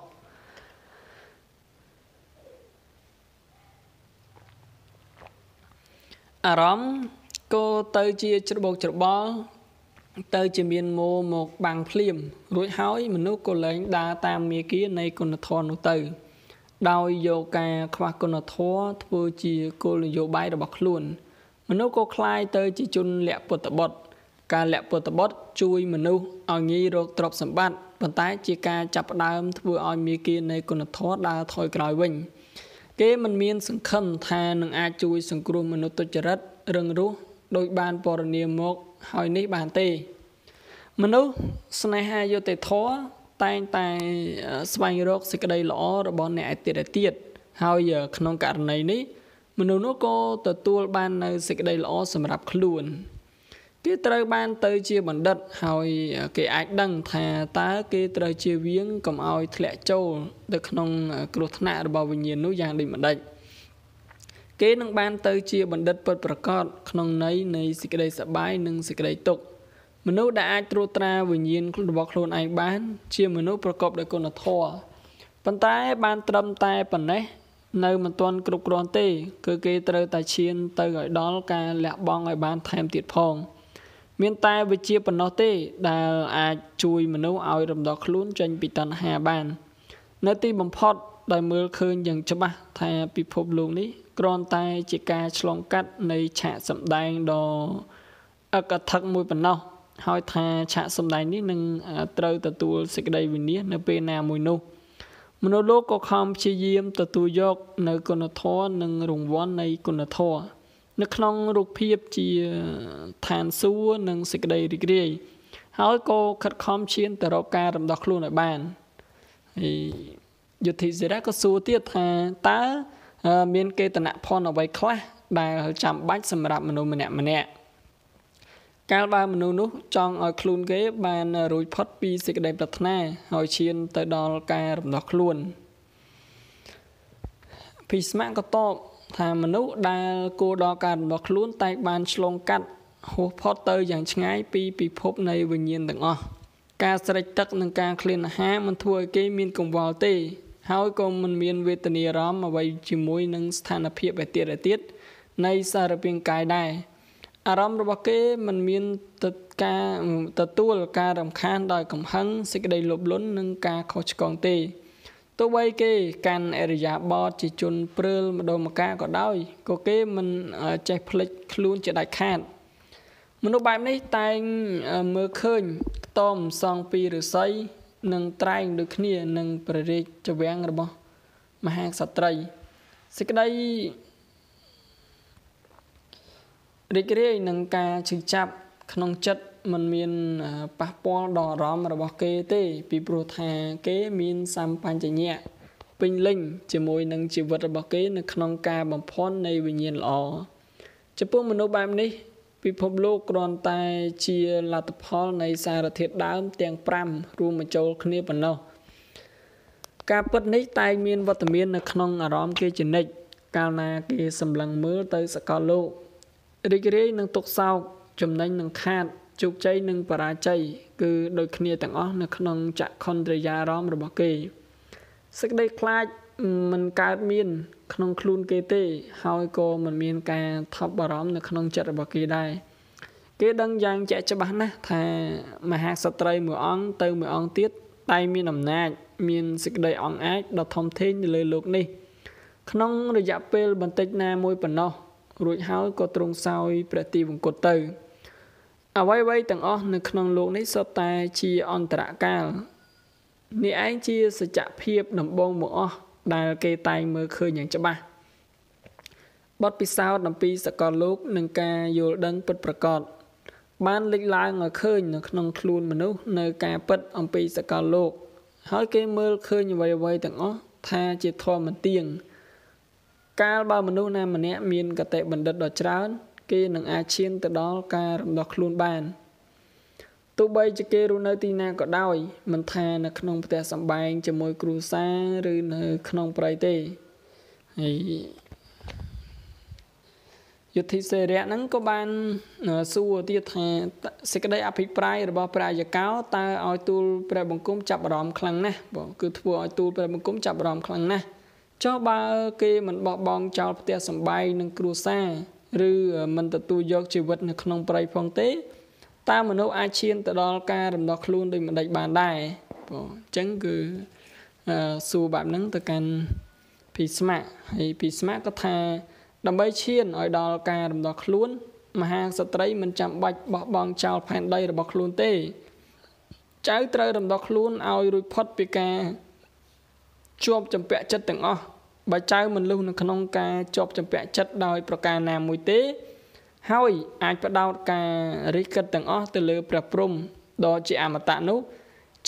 អារម្មណ៍ក៏ទៅជាច្របូកច្របល់ទៅជាមានមោមកបាំងភ្លាម រួចហើយមនុស្សក៏លែងដើរតាមមាគានៃគុណធម៌នោះទៅ ដោយយកការខ្វះគុណធម៌ធ្វើជាគោលនយោបាយរបស់ខ្លួន មនុស្សក៏คล้ายទៅជាជនលក្ខពុទ្ធបុត្រការលក្ខពុទ្ធបុត្រជួយមនុស្សឲ្យងាយរកទ្រព្យសម្បត្តិប៉ុន្តែជាការចាប់ផ្ដើមធ្វើឲ្យមាគានៃគុណធម៌ដើរថយក្រោយវិញ គេមិនមានសង្ឃឹមថានឹងអាចជួយសង្គ្រោះមនុស្សទុច្ចរិតរឹងរូសដោយបានពរនាមកហើយនេះបានទេ មនុស្សស្នេហាយុត្តិធម៌តែងតែស្វែងរកសេចក្តីល្អរបស់អ្នកឯទៀតឯទៀតហើយក្នុងករណីនេះមនុស្សនោះក៏ទទួលបាននៅសេចក្តីល្អសម្រាប់ខ្លួន គេត្រូវបានទៅជាបណ្ឌិតហើយគេអាចដឹងថាតើគេត្រូវជាវៀងកុំឲ្យធ្លាក់ចូលទៅក្នុងគ្រោះថ្នាក់របស់វិញ្ញាណនោះយ៉ាងដូចម្ដេចគេនឹងបានទៅជាបណ្ឌិតពិតប្រកបក្នុងន័យនៃសេចក្តីសប្បាយនិងសេចក្តីទុក្ខមនុស្សដែលអាចត្រួតត្រាវិញ្ញាណរបស់ខ្លួនឯងបាន ជាមនុស្សប្រកបដោយគុណធម៌ប៉ុន្តែបានត្រឹមតែប៉ុណ្ណេះនៅមិនទាន់គ្រប់គ្រាន់ទេ គឺគេត្រូវតែឈានទៅឲ្យដល់ការលះបង់ឲ្យបានថែមទៀតផង។ មានតែវិជាប៉ុណ្ណោះទេដែលអាចជួយមនុស្សឲ្យរំដោះខ្លួនចេញពីតណ្ហាបាន នៅទីបំផុតដោយមើលឃើញយ៉ាងច្បាស់ថាពិភពលោកនេះគ្រាន់តែជាការឆ្លងកាត់នៃឆាកសម្ដែងដ៏អកថាមួយប៉ុណ្ណោះហើយថាឆាកសម្ដែងនេះនឹងត្រូវទទួលសេចក្តីវិនិច្ឆ័យនៅពេលណាមួយនោះមនុស្សលោកក៏ខំព្យាយាមទទួលយកនៅគុណធម៌និងរង្វាន់នៃគុណធម៌ នៅក្នុងរូបភាពជាឋានសួគ៌និងសេចក្តីរីករាយហើយក៏ខិតខំឈានទៅរកការរំដោះខ្លួនឲ្យបានហើយយុទ្ធិសេរីក៏សួរទៀតថាតើមានគេតនៈផលអ្វីខ្លះដែលចាំបាច់សម្រាប់មនុស្សម្នាក់ម្នាក់កាលបើមនុស្សនោះចង់ឲ្យខ្លួនគេ បានរួចផុតពីសេចក្តីប្រាថ្នាហើយឈានទៅដល់ការរំដោះខ្លួនភីស្មៈក៏តប ថាមនុស្សដែលគួរដល់ការរំដោះខ្លួនតែបានឆ្លងកាត់ហួសផុតទៅយ៉ាងឆ្ងាយពីពិភពនៃវិញ្ញាណទាំងអស់ការស្រេចទឹកនិងការឃ្លានអាហារមិនធ្វើឲ្យគេមានកង្វល់ទេ ហើយក៏មិនមានវេទនាអារម្មណ៍អ្វីជាមួយនឹងស្ថានភាពឯទៀតឯទៀតនៃសារពាង្គកាយដែរអារម្មណ៍របស់គេមិនមានការទទួលការរំខានដោយកំហឹងសេចក្តីលោភលន់និងការខុសឆ្គងទេ ទោះបីគេកាន់អរិយាបថជាជនព្រើលម្ដងម្កាក៏ដោយក៏គេមិនចេះភ្លេចខ្លួនជាដាច់ខាតមនុស្សបែបនេះតែងមើលឃើញខ្ទមសង់ពីឫស្សីនិងត្រែងដូចគ្នានឹងព្រះរាជវាំងរបស់មហាក្សត្រីសេចក្តីរីករាយនឹងការឈឺចាប់ក្នុងចិត្ត មិនមានប៉ះពាល់ដល់អារម្មណ៍របស់គេទេ ពីព្រោះថាគេមានសម្បញ្ញៈពេញលេញជាមួយនឹងជីវិតរបស់គេ នៅក្នុងការបំផន់នៃវិញ្ញាណល្អចំពោះមនុស្សបែបនេះ ពិភពលោកគ្រាន់តែជាលទ្ធផលនៃសារធាតុដើមទាំង5រួមបញ្ចូលគ្នាប៉ុណ្ណោះការពិតនេះតែងមានវត្តមាននៅក្នុងអារម្មណ៍គេជានិច្ចកាលណាគេសម្លឹងមើលទៅសកលលោករីករាយនឹងទុកសោកចំណេញនឹងខាត ជោគជ័យនិងបរាជ័យគឺដូចគ្នាទាំងអស់នៅក្នុងចក្ខុន្ទ្រយារម្មណ៍របស់គេសេចក្តីខ្លាចមិនកើតមាន ក្នុងខ្លួនគេទេ ហើយក៏មិនមានការថប់បារម្ភនៅក្នុងចិត្តរបស់គេដែរគេដឹងយ៉ាងជាក់ច្បាស់ណាស់ថាមហាក្សត្រីមួយអង្គទៅមួយអង្គទៀតតែមានអំណាច មានសេចក្តីអង្អាចដ៏ធំធេងនៅលើលោកនេះ ក្នុងរយៈពេលបន្តិចណាមួយប៉ុណ្ណោះរួចហើយក៏ទ្រង់សោយព្រះទីវង្គតទៅ អ្វីៗទាំងអស់នៅក្នុងលោកនេះសុទ្ធតែជាអន្តរកាលនេះឯងជាសច្ចភាពដំបងមកអស់ដែលគេតែងមើលឃើញយ៉ាងច្បាស់បទពិសោធន៍អំពីសកលលោកនិងការយល់ដឹងពិតប្រាកដបានលេចឡើងឲ្យឃើញនៅក្នុងខ្លួនមនុស្សនៅការពិតអំពីសកលលោក ហើយគេមើលឃើញអ្វីៗទាំងអស់ថាជាធម្មទៀងកាលបើមនុស្សណាម្នាក់មានកតេបណ្ឌិតដ៏ច្រើន គេនឹងអាចឈានទៅដល់ការរំដោះខ្លួនបានទោះបីជាគេរស់នៅទីណាក៏ដោយមិនថានៅក្នុងផ្ទះសម្បែងជាមួយគ្រួសារឬនៅក្នុងព្រៃទេហើយយុទ្ធិសេរៈហ្នឹងក៏បានសួរទៀតថាសេចក្តីអភិប្រាយរបស់ព្រះអាយកោតើឲ្យទូលព្រះបង្គំចាប់អារម្មណ៍ខ្លាំងណាស់បងគឺធ្វើឲ្យទូលព្រះបង្គំចាប់អារម្មណ៍ខ្លាំងណាស់ចុះបើគេមិនបោះបង់ចោលផ្ទះសម្បែងនិងគ្រួសារ ឬមិនទទួលយកជីវិតនៅក្នុងប្រៃផងទេតើមនុស្សអាចឈានទៅដល់ការរំដោះខ្លួនដោយមិនដេចបានដែរបងអញ្ចឹងគឺសួរបែបហ្នឹងទៅកាន់ភីស្មាហើយភីស្មាក៏ថាដើម្បីឈានឲ្យដល់ការរំដោះខ្លួន មហាក្សត្រីមិនចាំបាច់បោះបង់ចោលផែនដីរបស់ខ្លួនទេ ចៅត្រូវរំដោះខ្លួនឲ្យរួចផុតពីការជាប់ចម្ពាក់ចិត្តទាំងអស់ បើចៅមិនលុះនៅក្នុងការជាប់ចម្ពាក់ចិត្តដោយប្រការណាមួយទេ ហើយអាចបដោតការរិះគិតទាំងអស់ទៅលើព្រះព្រំដ៏ជាអមតៈនោះ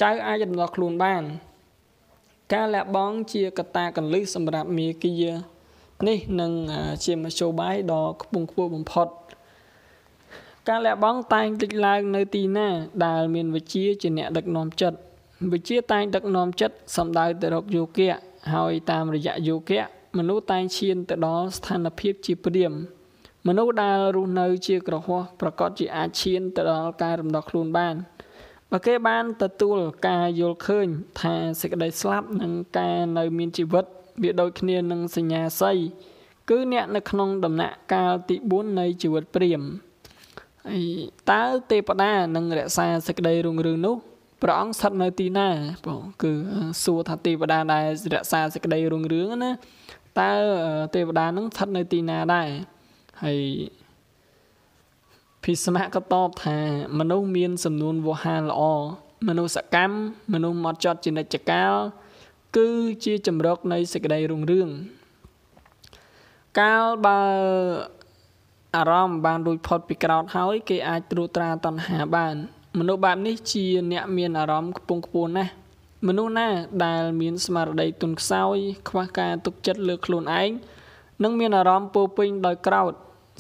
ចៅអាចរំដោះខ្លួនបាន ការលះបង់ជាកតាកលឹះសម្រាប់មេគានេះនឹងជាមធ្យោបាយដ៏ខ្ពង់ខ្ពស់បំផុតការលះបង់តែងលេចឡើងនៅទីណាដែលមានវិជាជាអ្នកដឹកនាំចិត្តវិជាតែងដឹកនាំចិត្តសំដៅទៅរកយោគៈ ហើយតាមរយៈយោគៈមនុស្សតែងឈានទៅដល់ស្ថានភាពជាព្រាមមនុស្សដែលរស់នៅជាក្រហមប្រកាសជាអាចឈានទៅដល់ការរំដោះខ្លួនបានបើគេបានទទួលការយល់ឃើញ ថាសេចក្តីស្លាប់និងការនៅមានជីវិត វាដូចគ្នានឹងសញ្ញាស័យគឺអ្នកនៅក្នុងដំណាក់កាលទី4នៃជីវិតព្រាមហើយតើទេវតានឹងរក្សាសេចក្តីរុងរឿងនោះ ព្រះអង្គស្ថិតនៅទីណាបងគឺសួរថាទេវតាដែលរក្សាសេចក្តីរុងរឿងណាតើទេវតានឹងស្ថិតនៅទីណាដែរហើយភិសមៈក៏តបថាមនុស្សមាន សំនួនវោហារល្អមនុស្សសកម្មមនុស្សមកចត់ជានិច្ចកាលគឺជាចម្រោកនៃសេចក្តីរុងរឿងកាលបើអារម្មណ៍បានរួចផុតពីក្រោតហើយ គេអាចត្រួតត្រាតណ្ហាបាន មនុស្សបែបនេះជាអ្នកមានអារម្មណ៍ខ្ពង់ខ្ពស់ណាស់មនុស្សណាដែលមានស្មារតីទន់ខ្សោយខ្វះការទុកចិត្តលើខ្លួនឯងនិងមានអារម្មណ៍ពោពេញដោយក្រោត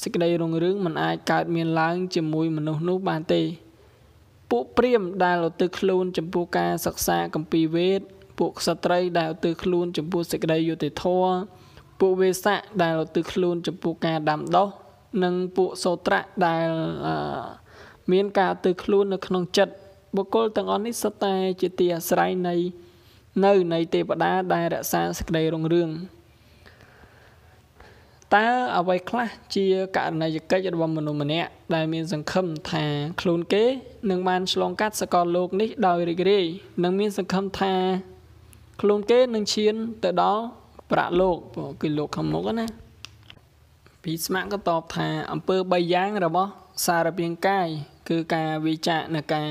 សេចក្តីរុងរឿងមិនអាចកើតមានឡើងជាមួយមនុស្សនោះបានទេពួកព្រាមដែលឧទ្ទិសខ្លួនចំពោះការសិក្សាគម្ពីរវេទពួកក្សត្រីដែលឧទ្ទិសខ្លួនចំពោះសេចក្តីយុត្តិធម៌ពួកវេសៈដែលឧទ្ទិសខ្លួនចំពោះការដាំដុះនិងពួកសូត្រៈដែលអឺ មានការទៅខ្លួននៅក្នុងចិត្តបុគ្គលទាំងអស់នេះសុទ្ធតែជាទីអាស្រ័យនៃនៅនៃទេវតាដែលរក្សាសេចក្តីរុងរឿងតើអ្វីខ្លះជាករណីយកិច្ចរបស់មនុស្សម្នាក់ដែលមានសង្ឃឹមថាខ្លួនគេនឹងបានឆ្លងកាត់សកលលោកនេះដោយរីករាយនិងមានសង្ឃឹមថាខ្លួនគេនឹងឈានទៅដល់ប្រាក់លោកគឺលោកខាងមុខណាពីស្មាក់ក៏តបថាអំពើ3យ៉ាងរបស់សារពាង្គកាយ គឺការវិចារនៅការ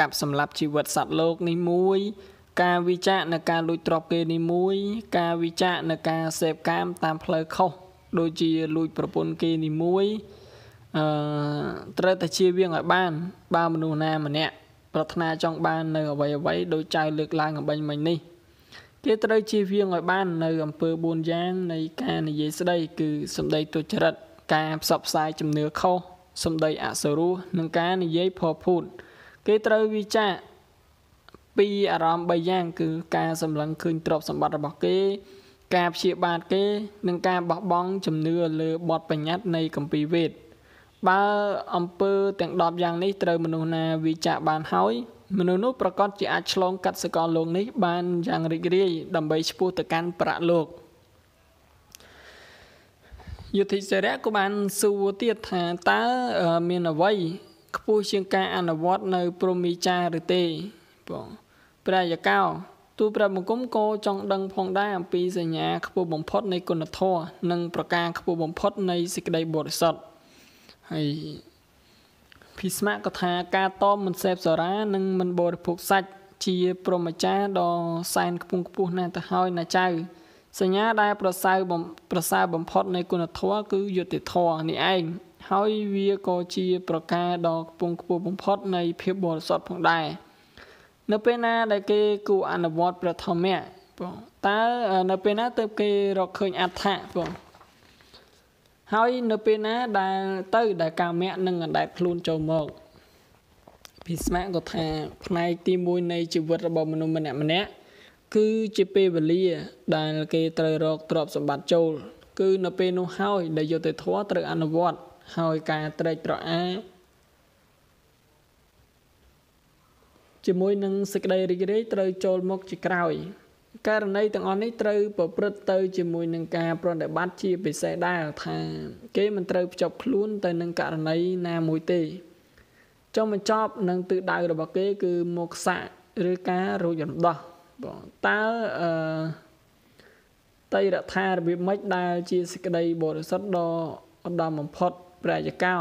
កាប់សម្លាប់ជីវិតសត្វលោកនេះមួយ ការវិចារនៅការលួចទ្រព្យគេនេះមួយ ការវិចារនៅការសេពកាមតាមផ្លូវខុសដូចជាលួចប្រពន្ធគេនេះមួយអឺត្រូវតែជៀសវាងឲ្យបាន បើមនុស្សណាម្នាក់ប្រាថ្នាចង់បាននៅអ្វីអ្វីដោយចៅលើកឡើងអំបញ្ញមិញនេះគេត្រូវជៀសវាងឲ្យបាននៅអំពើ4យ៉ាងនៃការនិយាយស្ដីគឺសម្ដីទុច្ចរិតការផ្សព្វផ្សាយជំនឿខុស សម្ដីអសុរោះនិងការនិយាយផភូត គេត្រូវវិចារពីអារម្មណ៍3យ៉ាង គឺការសម្លឹងឃើញទ្រព្យសម្បត្តិរបស់គេ ការព្យាបាទគេ និងការបោះបង់ជំនឿលើបទបញ្ញត្តិនៃកម្ពីវេទបើអំពើទាំង10យ៉ាងនេះត្រូវមនុស្សណាវិចារបានហើយមនុស្សនោះប្រកាសជាអាចឆ្លងកាត់សកលលោកនេះបានយ៉ាងរីករាយដើម្បីឈ្មោះទៅកាន់ប្រាក់លោក យុទ្ធិសេរៈក៏បានសួរទៀតថាតើមានអ្វីខ្ពស់ជាងការអនុវត្តនៅព្រមីចារឬទេបងព្រះយកោទូព្រះបង្គំក៏ចង់ដឹងផងដែរអំពីសញ្ញាខ្ពស់បំផុតនៃគុណធម៌និងប្រការខ្ពស់បំផុតនៃសេចក្តីបរិសុទ្ធហើយភិស្មៈក៏ថាការតមមិនសេពសារា និងមិនបរិភោគសាច់ជាព្រមចារដ៏សែនខ្ពង់ខ្ពស់ណាស់ទៅហើយណាចៅ សញ្ញាដែលប្រសើរបំប្រសើរបំផុតនៃគុណធម៌គឺយុត្តិធម៌នេះឯងហើយវាក៏ជាប្រការដ៏ខ្ពង់ខ្ពស់បំផុតនៃភាពបរិសុទ្ធផងដែរនៅពេលណាដែលគេគូអនុវត្តព្រះធម្មៈបងតើនៅពេលណាទើបគេរកឃើញអដ្ឋៈបងហើយនៅពេលណាដែលទៅដែលកាមៈនឹងអណ្ដែតខ្លួនចូលមកភិស្មៈក៏ថាផ្នែកទី1នៃជីវិតរបស់មនុស្សម្នាក់ម្នាក់ គឺជាពេលវេលា ដែលគេត្រូវរកទ្រព្យសម្បត្តិចូល គឺនៅពេលនោះហើយដែលយុត្តិធម៌ត្រូវអនុវត្តហើយការត្រេកត្រអាជាមួយនឹងសេចក្តីរីករាយត្រូវចូលមកជាក្រោយករណីទាំងអស់នេះត្រូវប្រព្រឹត្តទៅជាមួយនឹងការប្រតិបត្តិជាពិសេសដែរថាគេមិនត្រូវភ្ជាប់ខ្លួនទៅនឹងករណីណាមួយទេចុងបញ្ចប់នឹងទិសដៅរបស់គេគឺមកស័កឬការរួចរំដោះ បងតើអឺតៃរដ្ឋារបៀបម៉េចដែលជាសេចក្តីបរិសុទ្ធដ៏ឧត្តមបំផុតព្រះយកោ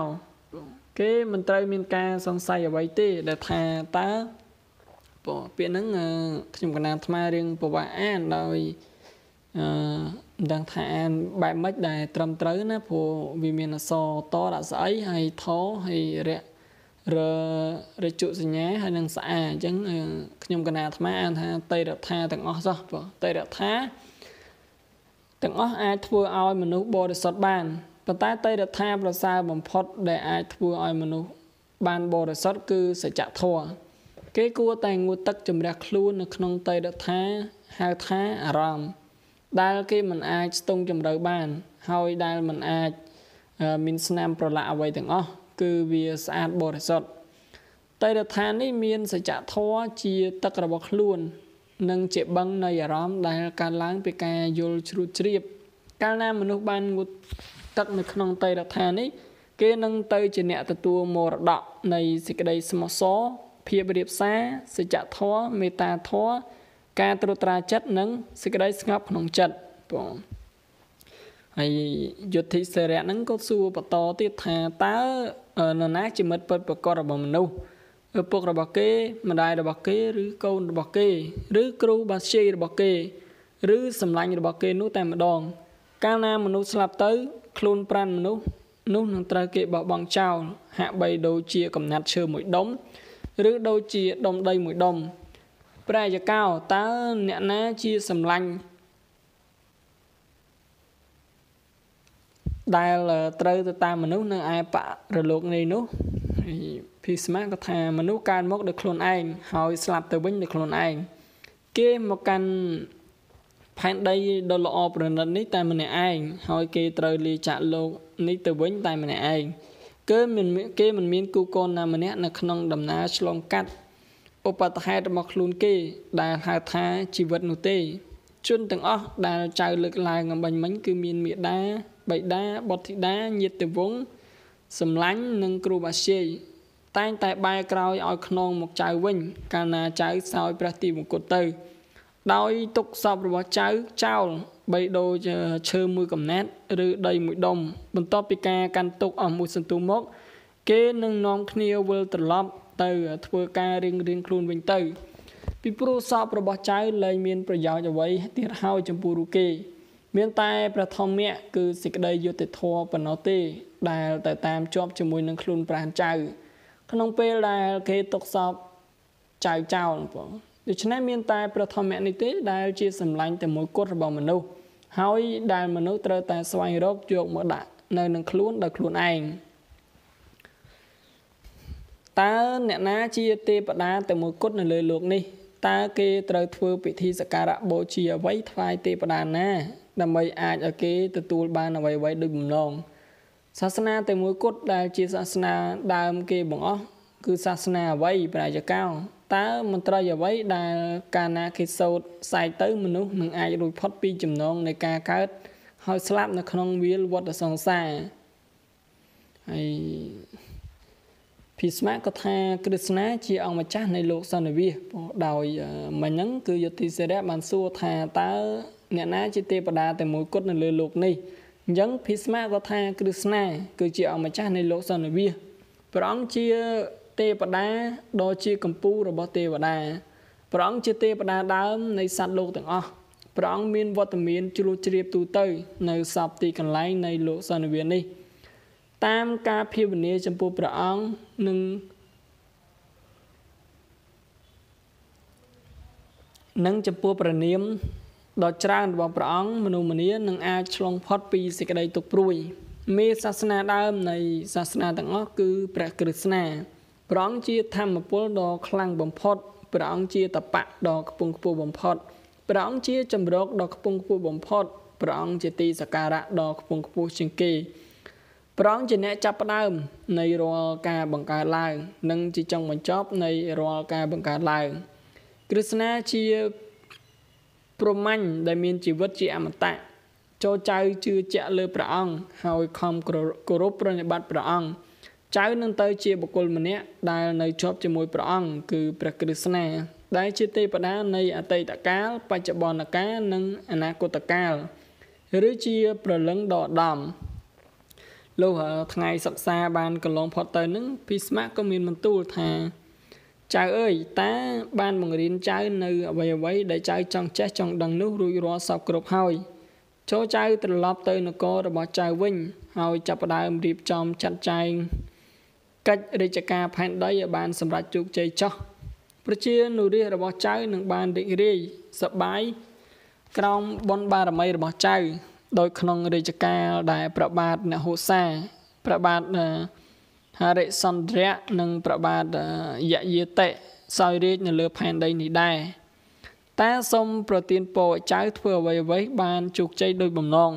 គេមិនត្រូវមានការសង្ស័យអ្វីទេដែលថាតើពាក្យហ្នឹងខ្ញុំកណាអាត្មារៀងប្រវាអានដោយអឺមិនដឹងថាអានបែបម៉េចដែលត្រឹមត្រូវណាព្រោះវាមានអសតដាក់ស្អីហើយថហើយរៈ ររជុសញ្ញាហើយនឹងស្អាអញ្ចឹងខ្ញុំកណាអាត្មាអានថាតៃរដ្ឋាទាំងអស់សោះបងតៃរដ្ឋាទាំងអស់អាចធ្វើឲ្យមនុស្សបរិសុទ្ធបានប៉ុន្តែតៃរដ្ឋាប្រសើរបំផុតដែលអាចធ្វើឲ្យមនុស្សបានបរិសុទ្ធគឺសច្ចធម៌គេគួរតែងូតទឹកជំរះខ្លួននៅក្នុងតៃរដ្ឋាហៅថាអារម្មណ៍ដែលគេមិនអាចស្ទង់ជំរឿបាន ហើយដែលមិនអាចមានស្នាមប្រឡាក់អ្វីទាំងអស់ គឺវាស្អាតបរិសុទ្ធតៃរដ្ឋានេះមានសច្ចធម៌ជាទឹករបស់ខ្លួន និងជាបឹងនៃអារម្មណ៍ដែលកើតឡើងពីការយល់ជ្រួតជ្រាប កាលណាមនុស្សបានងូតទឹកនៅក្នុងតៃរដ្ឋានេះគេនឹងទៅជាអ្នកទទួលមរតកនៃសេចក្តីស្មោះសរភាពរៀបសារសច្ចធម៌មេត្តាធម៌ការត្រួតត្រាចិត្តនិងសេចក្តីស្ងប់ក្នុងចិត្តបង ហើយយុទ្ធិសេរៈហ្នឹងក៏សួរបន្តទៀតថាតើនរណាជាមិត្តពិតប្រកបរបស់មនុស្សឪពុករបស់គេម្ដាយរបស់គេឬកូនរបស់គេ ឬគ្រូបាស្ជ័យរបស់គេ ឬសម្លាញ់របស់គេនោះតែម្ដង កាលណាមនុស្សស្លាប់ទៅខ្លួនប្រានមនុស្សនោះនឹងត្រូវគេបោះបង់ចោលហាក់បីដូចជាកំណាត់ឈើមួយដុំឬដូចជាដុំដីមួយដុំព្រះយកោតើអ្នកណាជាសម្លាញ់ ដែលត្រូវទៅតាមមនុស្សនៅឯបរលោកនេះនោះភីស្មាក៏ថាមនុស្សកើតមកដោយខ្លួនឯងហើយស្លាប់ទៅវិញដោយខ្លួនឯងគេមកកាន់ផែនដីដ៏ល្អប្រណិតនេះតែម្នាក់ឯងហើយគេត្រូវលាចាក់លោកនេះទៅវិញតែម្នាក់ឯងគឺមិនគេមិនមានគូកូនណាម្នាក់នៅក្នុងដំណើរឆ្លងកាត់ឧបតហេតុរបស់ខ្លួនគេ ដែលហៅថាជីវិតនោះទេជនទាំងអស់ដែលចៅលើកឡើងអំបញ្ញមិញគឺមានមេដា បៃតាបុត្រធីតាញាតិវង្សសម្លាញ់និងគ្រូបាស្ជ័យតែងតែបែរក្រោយឲ្យខ្នងមកចៅវិញ កាលណាចៅសោយព្រះទីមង្គតទៅ ដោយទុកសពរបស់ចៅចោលបីដូចឈើមួយកំណាត់ឬដីមួយដុំបន្ទាប់ពីការកាន់ទុកអស់មួយសន្ទុះមក គេនឹងនាំគ្នាវិលត្រឡប់ទៅធ្វើការរៀងរៀងខ្លួនវិញទៅ ពីព្រោះសពរបស់ចៅលែងមានប្រយោជន៍អ្វីទៀតហើយចំពោះរូគេ មានតែប្រធមៈគឺសេចក្តីយុត្តិធម៌ប៉ុណ្ណោះទេ ដែលតែតាមជាប់ជាមួយនឹងខ្លួនប្រានចៅ ក្នុងពេលដែលគេទុកសពចៅចោលបងដូច្នេះមានតែប្រធមៈនេះទេដែលជាសម្លាញ់តែមួយគត់របស់មនុស្សហើយដែលមនុស្សត្រូវតែស្វែងរកយកមកដាក់នៅនឹងខ្លួនដោយខ្លួនឯងតើអ្នកណាជាទេវតាតែមួយគត់នៅលើលោកនេះតើគេត្រូវធ្វើពិធីសក្ការៈបូជាអ្វីថ្វាយទេវតាណា ដើម្បីអាចឲ្យគេទទួលបានអ្វីៗដូចបំណងសាសនាតែមួយគត់ដែលជាសាសនាដើមគេបង្អស់គឺសាសនាអ្វីប្រជាកោតើមន្ត្រីអ្វីដែលកាលណាគេសោតសែកទៅមនុស្សនឹងអាចរួចផុតពីចំណងនៃការកើតហើយស្លាប់នៅក្នុងវាលវត្តសង្សារហើយភីស្មាក៏ថាគ្រឹស្ណាជាអង្គម្ចាស់នៃលោកសន្និវាសដោយមិញហ្នឹងគឺយុទ្ធិសេរៈបានសួរថាតើ អ្នកណាជាទេវតាតែមួយគត់នៅលើលោកនេះអញ្ចឹងភីស្មាក៏ថាគ្រឹស្ណាគឺជាអង្គម្ចាស់នៃលោកសន្និវាសព្រះអង្គជាទេវតាដ៏ជាកម្ពូលរបស់ទេវតាព្រះអង្គជាទេវតាដើមនៃសត្វលោកទាំងអស់ព្រះអង្គមានវត្តមានជ្រួតជ្រាបទូទៅ នៅសពទីកន្លែងនៃលោកសន្និវាសនេះ តាមការភាវនាចំពោះព្រះអង្គនិងនិងចំពោះព្រះនាម ដ៏ច្រើនរបស់ព្រះអង្គមនុស្សម្នានឹងអាចឆ្លងផុតពីសេចក្តីទុក្ខព្រួយមេសាសនាដើមនៃសាសនាទាំងអស់គឺព្រះគ្រិស្នាព្រះអង្គជាធម្មពលដ៏ខ្លាំងបំផុតព្រះអង្គជាតបៈដ៏ខ្ពង់ខ្ពស់បំផុតព្រះអង្គជាចម្រោកដ៏ខ្ពង់ខ្ពស់បំផុតព្រះអង្គជាទីសក្ការៈដ៏ខ្ពង់ខ្ពស់ជាងគេព្រះអង្គជាអ្នកចាប់ផ្ដើមនៃរាល់ការបង្កើតឡើង និងជាចុងបញ្ចប់នៃរាល់ការបង្កើតឡើងគ្រិស្នាជា ព្រហ្មញ្ញដែលមានជីវិតជាអមតៈចូលចៅជឿជាក់លើព្រះអង្គហើយខំគោរពប្រណិប័តព្រះអង្គចៅនឹងទៅជាបុគ្គលម្នាក់ដែលនៅជាប់ជាមួយព្រះអង្គគឺព្រះគ្រីស្ទណាដែលជាទេវតានៃអតីតកាល បច្ចុប្បន្នកាលនិងអនាគតកាលឬជាប្រលឹងដ៏ឧត្តមលុះថ្ងៃសិក្សាបានកន្លងផុតទៅនឹងភីស្មាក៏មានបន្ទូលថា ចៅអើយតាបានបង្រៀនចៅនៅអ្វីអ្វីដែលចៅចង់ចេះចង់ដឹងនោះរួចរាល់សពគ្រប់ហើយចូលចៅត្រឡប់ទៅនគររបស់ចៅវិញ ហើយចាប់ផ្ដើមរៀបចំចាត់ចែងកិច្ចរាជការផែនដីឲ្យបានសម្រេចជោគជ័យចោះប្រជានុរាស្ត្ររបស់ចៅនឹងបានរីករាយសប្បាយក្រោមបុណ្យបារមីរបស់ចៅ ដោយក្នុងរាជការដែលប្របាទនហោសាប្របាទ ហរិសន្ទ្រៈនិងប្របាទយយាតិសោយរាជនៅលើផែនដីនេះដែរតាសូមប្រទានពរឲ្យចៅធ្វើអ្វីអ្វីបានជោគជ័យដោយបំណង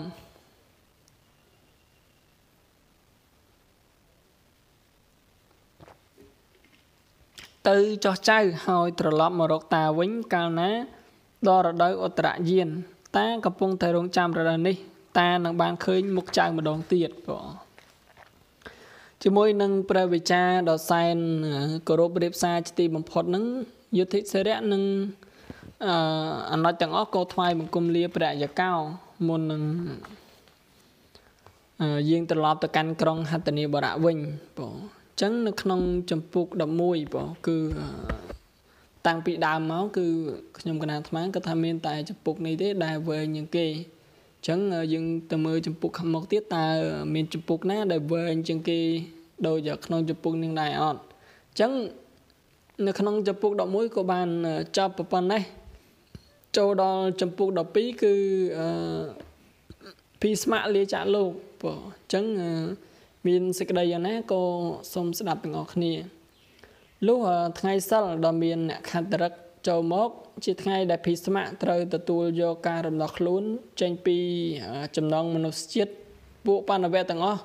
ទៅចោះចៅហើយត្រឡប់មករកតាវិញកាលណាដល់រដូវឧត្តរយានតាកំពុងតែរងចាំរដូវនេះតានឹងបានឃើញមុខចៅម្ដងទៀតបង ជាមួយនឹងព្រះវិចារដ៏សែនគោរពរៀបសារជាទីបំផុតនឹងយុទ្ធិសិរៈនឹងអឺអណត់ទាំងអស់ក៏ថ្វាយបង្គំលាព្រះយកោមុននឹងយើងត្រឡប់ទៅកាន់ក្រុងហត្ថនីបរៈវិញបងចឹងនៅក្នុងចម្ពោះ11បងគឺតាំងពីដើមមកគឺខ្ញុំកណាអាត្មាគាត់ថាមានតែចម្ពោះនេះទេដែលវែងជាងគេអញ្ចឹងយើងទៅមើលចម្ពោះខាងមុខទៀតតើមានចម្ពោះណាដែលវែងជាងគេដូចក្នុងចម្ពោះនឹងដែរអត់អញ្ចឹងនៅក្នុងចម្ពោះ11ក៏បានចប់ប៉ុណ្ណេះចូលដល់ចម្ពោះ12គឺអឺពីស្មាក់លាចាក់លោកបងអញ្ចឹងអឺមានសេចក្តីយ៉ាងណាក៏សូមស្ដាប់ទាំងអស់គ្នាលុះថ្ងៃសិលដ៏មានអ្នកខត្តរិក ចូលមកជាថ្ងៃដែលភីស្ម័កត្រូវទទួលយកការរំដោះខ្លួន ចេញពីចំណងមនុស្សជាតិពួកបណ្ឌវៈទាំងអស់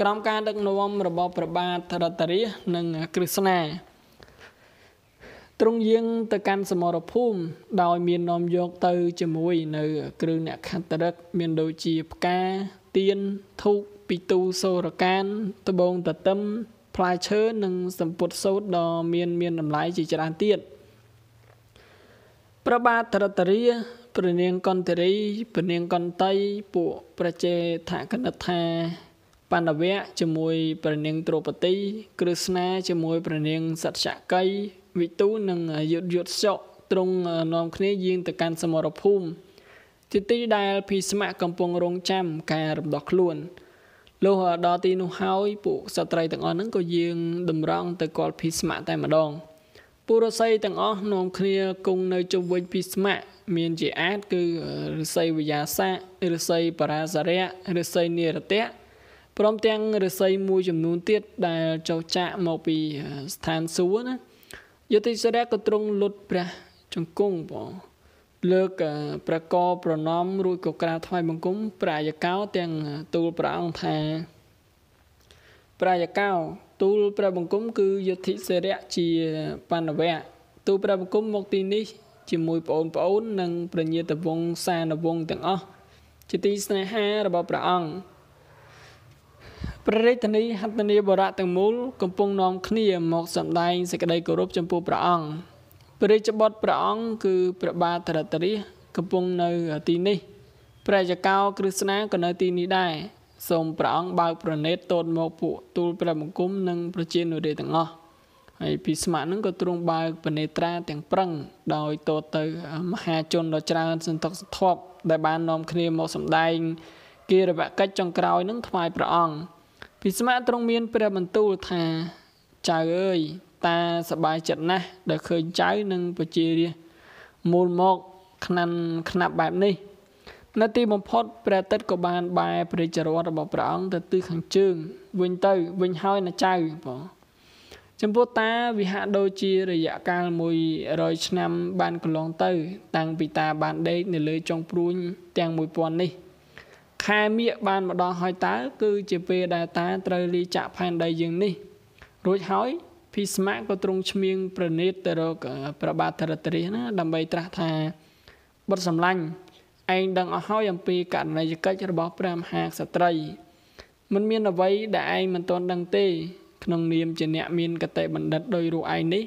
ក្រោមការដឹកនាំរបស់ព្រះបាទរតរានិងគ្រឹស្ណាទ្រង់យាងទៅកាន់សមរភូមិដោយមាននាំយកទៅជាមួយនៅគ្រឿងអ្នកខត្តរិកមានដូចជាផ្កាទៀនធូបពីទូសូរកានត្បូងតទឹមផ្លែឈើនិងសម្ពុតសូត្រដ៏មានមានតម្លៃជាច្រើនទៀត ព្រះបាទត្រតរាព្រះនាងកន្ទរីព្រះនាងកន្តីពួកប្រជាថាកណិដ្ឋាបណ្ឌវៈជាមួយព្រះនាងទ្រោពទីគ្រឹស្ណាជាមួយព្រះនាងសត្យកៃវិទូនិងយុទ្ធយុទ្ធសុទ្រង់នាំគ្នាយាងទៅកាន់សមរភូមិទីទីដែលភីស្ម័កកំពុងរងចាំការរំដោះខ្លួនលុះដល់ទីនោះហើយពួកស្ត្រីទាំងអស់ហ្នឹងក៏យាងតម្រង់ទៅគាល់ភីស្ម័កតែម្ដង ពួករស័យទាំងអស់នាំគ្នាគង់នៅជុំវិញភីស្ម័កមានជាអាចគឺរស័យវិយាសៈរស័យបរាសរៈរស័យនិរតៈព្រមទាំងរស័យមួយចំនួនទៀតដែលចុះចាក់មកពីស្ថានសួគ៌ណាយុតិសរៈក៏ទ្រង់លុតព្រះចង្គង់បងលើកប្រកបប្រណំរួចក៏ក្រាបថ្វាយបង្គំប្រាយកោទាំងទូលព្រះអង្គថាប្រាយកោ ទូលព្រះបង្គំគឺយុទ្ធិសិរៈជាបណ្ឌវៈទូលព្រះបង្គំមកទីនេះ ជាមួយបងប្អូននិងប្រញាតវង្សសានវង្សទាំងអស់ជាទីស្នេហារបស់ព្រះអង្គព្រះរាជធានីហត្ថនីបរៈទាំងមូលកំពុងនាំគ្នាមកសម្ដែងសេចក្តីគោរពចំពោះព្រះអង្គព្រះរាជបុត្រព្រះអង្គគឺព្រះបាទរតរាជកំពុងនៅទីនេះព្រះចកោគ្រឹស្ណាក៏នៅទីនេះដែរ សូមព្រះអង្គបើកប្រណេតតូនមកពួកទូលព្រះបង្គំនិងប្រជានុរាទាំងអស់ហើយពីស្មាក់ហ្នឹងក៏ទ្រង់បើកបនេត្រាទាំងប្រឹងដោយតតទៅមហាជនដ៏ច្រើនសន្តកសធប់ដែលបាននាំគ្នាមកសម្ដែងគារវកិច្ចចុងក្រោយនឹងថ្វាយព្រះអង្គពីស្មាក់ទ្រង់មានព្រះបន្ទូលថាចៅអើយតាសប្បាយចិត្តណាស់ដែលឃើញចៅនិងប្រជារាមូលមកខ្នាន់ខ្នាប់បែបនេះ នៅទីបំផុតព្រះអាទិត្យក៏បានបែរព្រះចរិតរបស់ព្រះអង្គទៅទិសខាងជើងវិញទៅវិញហើយណាចៅបងចំពោះតាវិហាក់ដូចជារយៈកាល100ឆ្នាំបានកន្លងទៅ តាំងពីតាបានដេកនៅលើចុងព្រួញទាំង1000នេះខែមៀកបានមកដល់ហើយតើគឺជាពេលដែលតាត្រូវលីចាក់ផែនដីយើងនេះ រួចហើយភីស្មាក៏ទ្រង់ឈ្មៀងប្រណិតទៅរកព្រះបាទធរតរាជណាដើម្បីត្រាស់ថាបុតសម្លាញ់ ឯងដឹងអស់ហើយអំពីករណីយកិច្ចរបស់ព្រះមហាក្សត្រីមិនមានអ្វីដែលឯងមិនទាន់ដឹងទេ ក្នុងនាមជាអ្នកមានកតេបណ្ឌិតដោយរូបឯងនេះ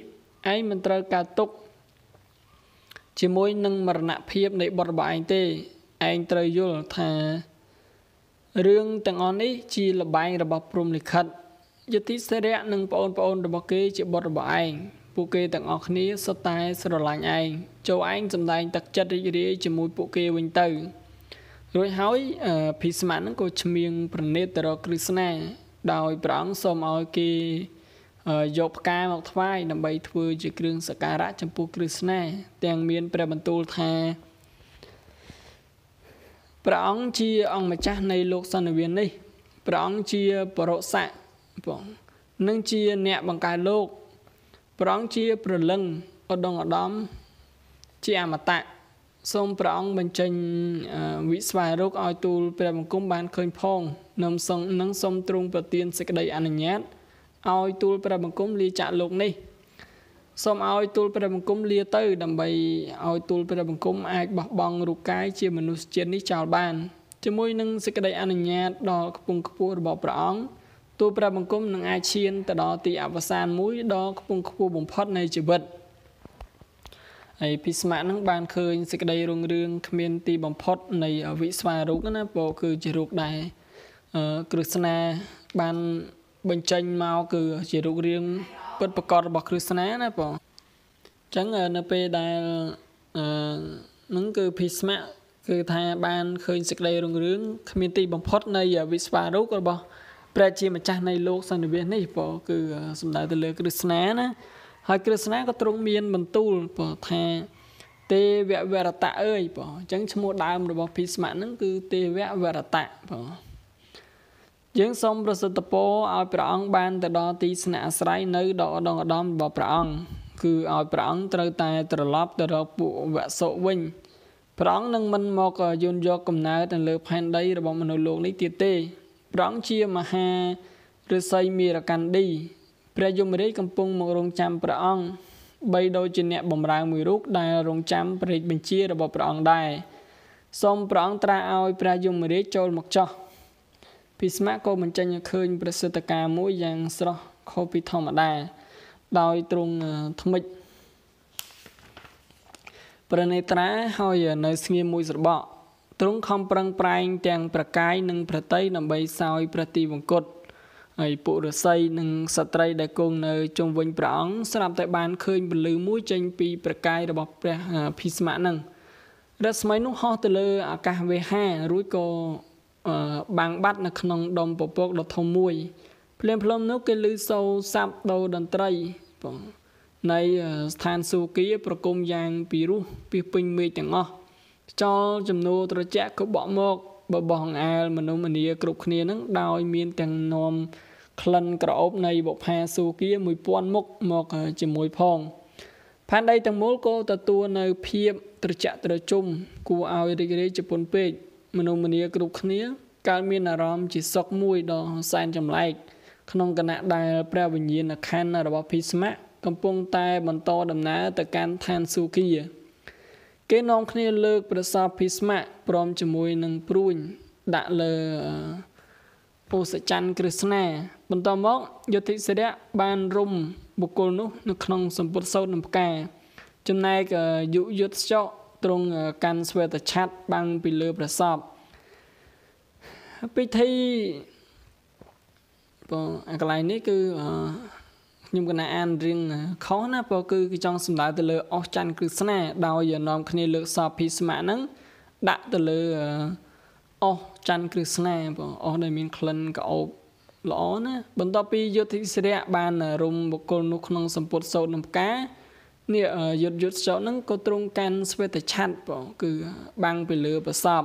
ឯងមិនត្រូវការទុកជាមួយនឹងមរណភាពនៃបុត្ររបស់ឯងទេឯងត្រូវយល់ថារឿងទាំងអស់នេះជាលបែងរបស់ព្រំលិខិតយតិសិរៈនិងបងប្អូនរបស់គេជាបុត្ររបស់ឯងពួកគេទាំងអស់គ្នាសុទ្ធតែស្រឡាញ់ឯង ចូលឯងសម្ដែងទឹកចិត្តរីករាយជាមួយពួកគេវិញទៅរួចហើយភីស្មាហ្នឹងក៏ឈ្មៀងប្រណិតទៅរកគ្រីស្ណា ដោយព្រះអង្គសូមឲ្យគេយកផ្កាមកថ្វាយដើម្បីធ្វើជាគ្រឿងសក្ការៈចំពោះគ្រីស្ណា ទាំងមានព្រះបន្ទូលថាព្រះអង្គជាអង្គម្ចាស់នៃលោកសន្និវាននេះព្រះអង្គជាបរិស័កបងនិងជាអ្នកបង្កើតលោកព្រះអង្គជាប្រលឹងឧត្តមឧត្តម ជាអមតៈសូមព្រះអង្គបញ្ចេញវិស្វ័យរោគឲ្យទូលព្រះបង្គំបានឃើញផងនឹងសូមនឹងសូមទ្រង់ប្រទានសេចក្តីអនុញ្ញាតឲ្យទូលព្រះបង្គំលាចាក់លោកនេះសូមឲ្យទូលព្រះបង្គំលាទៅ ដើម្បីឲ្យទូលព្រះបង្គំអាចបោះបង់រូបកាយជាមនុស្សជាតិនេះចោលបានជាមួយនឹងសេចក្តីអនុញ្ញាតដ៏ខ្ពង់ខ្ពស់របស់ព្រះអង្គទូលព្រះបង្គំនឹងអាចឈានទៅដល់ទីអវសានមួយដ៏ខ្ពង់ខ្ពស់បំផុតនៃជីវិត ហើយភិស្មៈនឹងបានឃើញសេចក្តីរុងរឿងគ្មានទីបំផុត នៃវិស្វារូបណាពោគឺជារូបដែលគ្រឹស្ណាបានបញ្ចេញមកគឺជារូបរាងពិតប្រកបរបស់គ្រឹស្ណាណាបងអញ្ចឹងនៅពេលដែលអឺនឹងគឺភិស្មៈគឺថាបានឃើញសេចក្តីរុងរឿងគ្មានទីបំផុតនៃវិស្វារូបរបស់ព្រះជាម្ចាស់នៃលោកសន្និវាសនេះបងគឺសំដៅទៅលើគ្រឹស្ណាណា ហើយគ្រឹស្ណាក៏ទ្រង់មានបន្ទូលបងថាទេវវរតៈអើយបងអញ្ចឹងឈ្មោះដើមរបស់ភិស្មៈហ្នឹងគឺទេវវរតៈបងយើងសូមប្រសិទ្ធពរឲ្យព្រះអង្គបានទៅដល់ទីស្នាក់អាស្រ័យនៅដល់ដងឧត្តមរបស់ព្រះអង្គគឺឲ្យព្រះអង្គត្រូវតែត្រឡប់ទៅរកពួកវសុវិញព្រះអង្គនឹងមិនមកយន់យកកំណើតនៅលើផែនដីរបស់មនុស្សលោកនេះទៀតទេព្រះអង្គជាមហាឫសីមេរកណ្ឌី ព្រះយមរាជកំពុងមករងចាំព្រះអង្គបីដូចជាអ្នកបម្រើមួយរូបដែលរងចាំព្រះរាជបញ្ជារបស់ព្រះអង្គដែរសូមព្រះអង្គត្រាស់ឲ្យព្រះយមរាជចូលមកចោះភិស្មៈក៏បញ្ចេញឲ្យឃើញប្រសិទ្ធការមួយយ៉ាងស្រស់ខុសពីធម្មតា ដោយទ្រង់ថ្មិចព្រះនេត្រាហើយនៅស្ងៀមមួយស្របក់ទ្រង់ខំប្រឹងប្រែងទាំងប្រកាយនិងប្រតីដើម្បីសោយព្រះទីវង្គត ហើយពួករស័យនិងស្ត្រីដែលគង់នៅជុំវិញព្រះអង្គស្រាប់តែបានឃើញពលឺមួយចេញពីប្រកាយរបស់ព្រះភិស្មៈនឹងរស្មីនោះហោះទៅលើអាកាសវេហារួចក៏បាំងបាត់នៅក្នុងដុំពពកដ៏ធំមួយភ្លាមភ្លាមនោះគេឮសូរសាប់ដូរតន្ត្រីបងនៃស្ថានសួគ៌ប្រគំយ៉ាងពីរោះពីពេញមេឃទាំងអស់ខ្យល់ចំនួនត្រជាក់ក៏បក់មកបបោះអង្អែលមនុស្សម្នាគ្រប់គ្នានឹងដោយមានទាំងនាំ ក្លិនក្រអូបនៃបុផាសួគ៌1000មុខមកជាមួយផងផែនដីទាំងមូលក៏ទទួលនៅភាពត្រជាក់ត្រជុំគួរឲ្យរីករាយជប៉ុនពេកមនុស្សម្នាគ្រប់គ្នាកើតមានអារម្មណ៍ជាសុខមួយដ៏សែនចម្លែកក្នុងគណៈដែលព្រះវិញ្ញាណក្ខន្ធរបស់ភីស្មៈកំពុងតែបន្តដំណើរទៅកាន់ឋានសុគីគេនាំគ្នាលើកប្រសាភីស្មៈព្រមជាមួយនឹងព្រួញដាក់លើ ពោសច័ន្ទក្រឹស្នាបន្តមកយុទ្ធិសិរៈបានរុំបុគ្គលនោះនៅក្នុងសម្ពុតសោតនឹងផ្កាចំណែកយុយុទ្ធចកទ្រង់កាន់ស្វេតឆ័ត្របាំងពីលើប្រសពពិធីបងអាកន្លែងនេះគឺខ្ញុំកណាអានរៀងខុសណាព្រោះគឺគេចង់សម្ដៅទៅលើអស់ច័ន្ទគ្រឹស្នាដោយនាំគ្នាលើកសពភីស្មៈហ្នឹងដាក់ទៅលើអស់ ច័ន្ទគ្រឹស្នាបងអស់ដែលមានក្លិនក្អូបល្អណាបន្ទាប់ពីយុទ្ធិសិរៈបានរុំបុគ្គលនោះក្នុងសម្ពុតសោតនឹងផ្កានេះយុទ្ធយុទ្ធចោតហ្នឹងក៏ទ្រង់កាន់ស្វេតឆ័ត្របងគឺបាំងពីលើប្រសព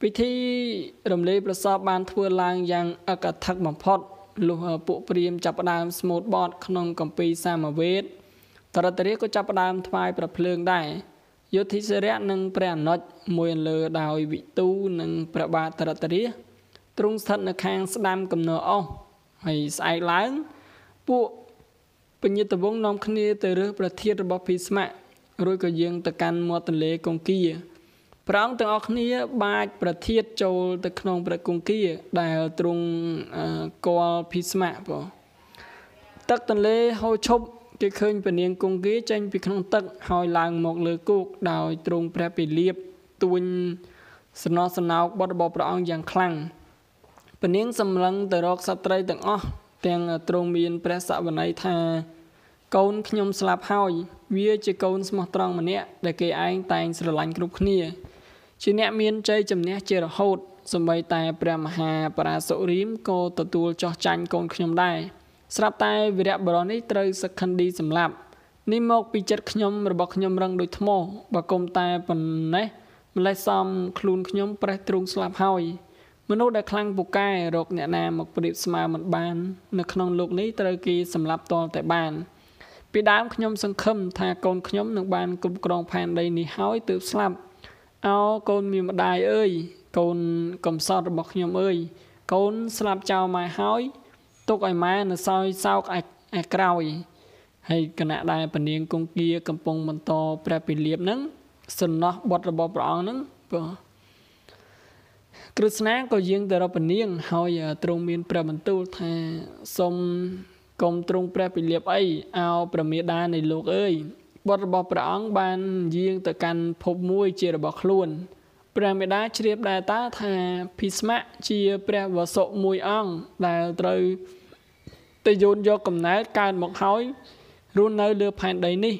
ពិធីរំលែកប្រសពបានធ្វើឡើងយ៉ាងអកថាបំផុតលុះពួកព្រាមចាប់ផ្ដើមស្មូតបតក្នុងកម្ពីសាមវេទតរតរាក៏ចាប់ផ្ដើមថ្វាយប្រភ្លើងដែរ យោធិសិរៈនិងព្រះអនុជមួយលើដោយវិទូនិងព្រះបាទតរតរាទ្រង់ស្ថិតនៅខាងស្ដាំកំណើអស់ហើយស្អែកឡើងពួកពញាតវងនាំគ្នាទៅរើសប្រធានរបស់ភីស្មៈរួចក៏យាងទៅកាន់មាត់ទន្លេកុងគាព្រះអង្គទាំងអស់គ្នាបាចប្រធាតចូលទៅក្នុងព្រះគង្គាដែលទ្រង់កលភីស្ម័បងទឹកទន្លេហូរឈប់ គេឃើញពនាងគង្គាចេញពីក្នុងទឹកហើយឡើងមកលើគោកដោយទ្រង់ព្រះពិលៀបទួញសំណោះសំណោកបុត្ររបស់ព្រះអង្គយ៉ាងខ្លាំងពនាងសម្លឹងទៅរកសត្រីទាំងអស់ទាំងទ្រង់មានព្រះសវន័យថា កូនខ្ញុំស្លាប់ហើយ វាជាកូនស្មោះត្រង់ម្នាក់ដែលគេឯងតែងស្រឡាញ់គ្រប់គ្នា ជាអ្នកមានជ័យជំនះជារហូតសម្បីតែព្រះមហាបរាសុរីមក៏ទទួលចោះចាញ់កូនខ្ញុំដែរ ស្រាប់តែវីរៈបរោះនេះត្រូវសក្ខណ្ឌីសម្លាប់នេះមកពីចិត្តខ្ញុំរបស់ខ្ញុំរឹងដូចថ្មបើគុំតែប៉ុណ្ណេះម្លេះសំខ្លួនខ្ញុំប្រេះទ្រូងស្លាប់ហើយមនុស្សដែលខ្លាំងពូកែរកអ្នកណាមកប្រៀបស្មើមិនបាន នៅក្នុងលោកនេះត្រូវគេសម្លាប់តលតែបាន ពីដើមខ្ញុំសង្ឃឹមថាកូនខ្ញុំនឹងបានគ្រប់គ្រងផែនដីនេះហើយទើបស្លាប់អោកូនមានម្ដាយអើយកូនកំសត់របស់ខ្ញុំអើយកូនស្លាប់ចោលម៉ែហើយ ទុកឲ្យម៉ែនៅសោយសោកឯក្រោយហើយគណៈដែលពនាងគង្គាកំពុងបន្តព្រះពិលៀបហ្នឹងសំណោះបុត្ររបស់ព្រះអង្គហ្នឹងបើគ្រឹស្ណាក៏យាងទៅរកពនាង ហើយទ្រង់មានព្រះបន្ទូលថាសូមកុំទ្រង់ព្រះពិលៀបអីអោប្រមេដានៃលោកអើយបុត្ររបស់ព្រះអង្គបានយាងទៅកាន់ភពមួយជារបស់ខ្លួន ព្រះមេដាជ្រាបដែរតើថាភិស្មៈជាព្រះវសុមួយអង្គដែលត្រូវទៅយោនយកកំណើតកើតមកហើយរស់នៅលើផែនដីនេះ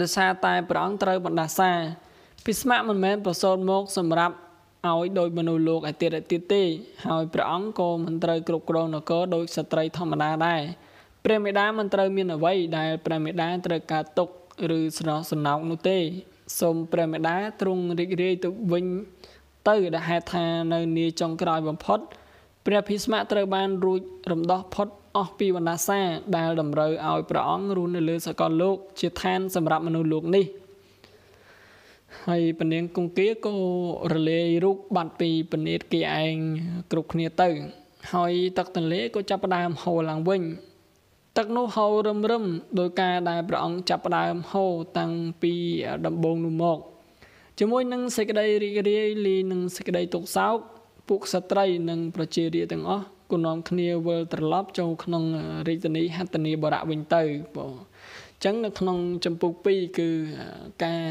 ដោយសារតែព្រះអង្គត្រូវបណ្ដាសាភិស្មៈមិនមែនប្រសូតមកសម្រាប់ឲ្យដោយមនុស្សលោកឯទៀតឯទៀតទេ ហើយព្រះអង្គក៏មិនត្រូវគ្រប់គ្រងនគរដោយស្ត្រីធម្មតាដែរព្រះមេដាមិនត្រូវមានអ្វីដែលព្រះមេដាត្រូវការទុកឬស្រណោះសំណោកនោះទេ សូមព្រះមេដាទ្រង់រីករាយទៅវិញទៅដែលហេតុថានៅនាចុងក្រោយបំផុត ព្រះភិស្មៈត្រូវបានរួចរំដោះផុតអស់ពីវណ្ណាសាដែលតម្រូវឲ្យព្រះអង្គរស់នៅលើសកលលោក ជាឋានសម្រាប់មនុស្សលោកនេះហើយពនាងគង្គាក៏រលាយរូបបាត់ពីពនេតគេឯងគ្រប់គ្នាទៅ ហើយទឹកទន្លេក៏ចាប់ផ្ដើមហូរឡើងវិញ ទឹកនោះហូររឹមរឹមដោយការដែលព្រះអង្គចាប់ផ្ដើមហូរតាំងពីដំបូងនោះមកជាមួយនឹងសេចក្តីរីករាយលីនឹងសេចក្តីទុក្ខសោកពួកក្សត្រីនិងប្រជារាស្ត្រទាំងអស់ក៏នាំគ្នាវិលត្រឡប់ចូលក្នុងរាជធានីហត្ថនីបរៈវិញទៅបងអញ្ចឹងនៅក្នុងចម្ពោះ2គឺការ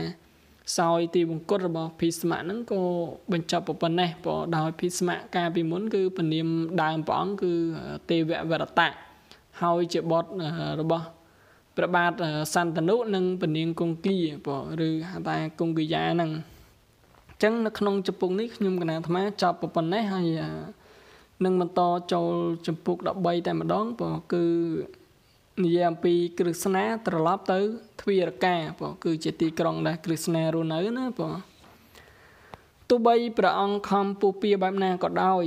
សោយទីបង្គត់របស់ភីស្មៈហ្នឹងក៏បញ្ចប់ប៉ុណ្ណេះព្រោះដោយភីស្មៈកាលពីមុនគឺពនាមដើមព្រះអង្គគឺទេវវរតៈ ហើយជាបទរបស់ព្រះបាទសន្តនុនិងពនាងគង្គាព្រោះឬហៅថាគង្គាយាហ្នឹងអញ្ចឹងនៅក្នុងចម្ពោះនេះខ្ញុំកណាអាត្មាចប់ប៉ុណ្ណេះហើយនឹងបន្តចូលចម្ពោះ13តែម្ដងព្រោះគឺនិយាយអំពីគ្រឹស្ណាត្រឡប់ទៅទ្វីរកាព្រោះគឺជាទីក្រុងដែលគ្រឹស្ណារស់នៅណាព្រោះទោះបីព្រះអង្គខំពុះពៀបែបណាក៏ដោយ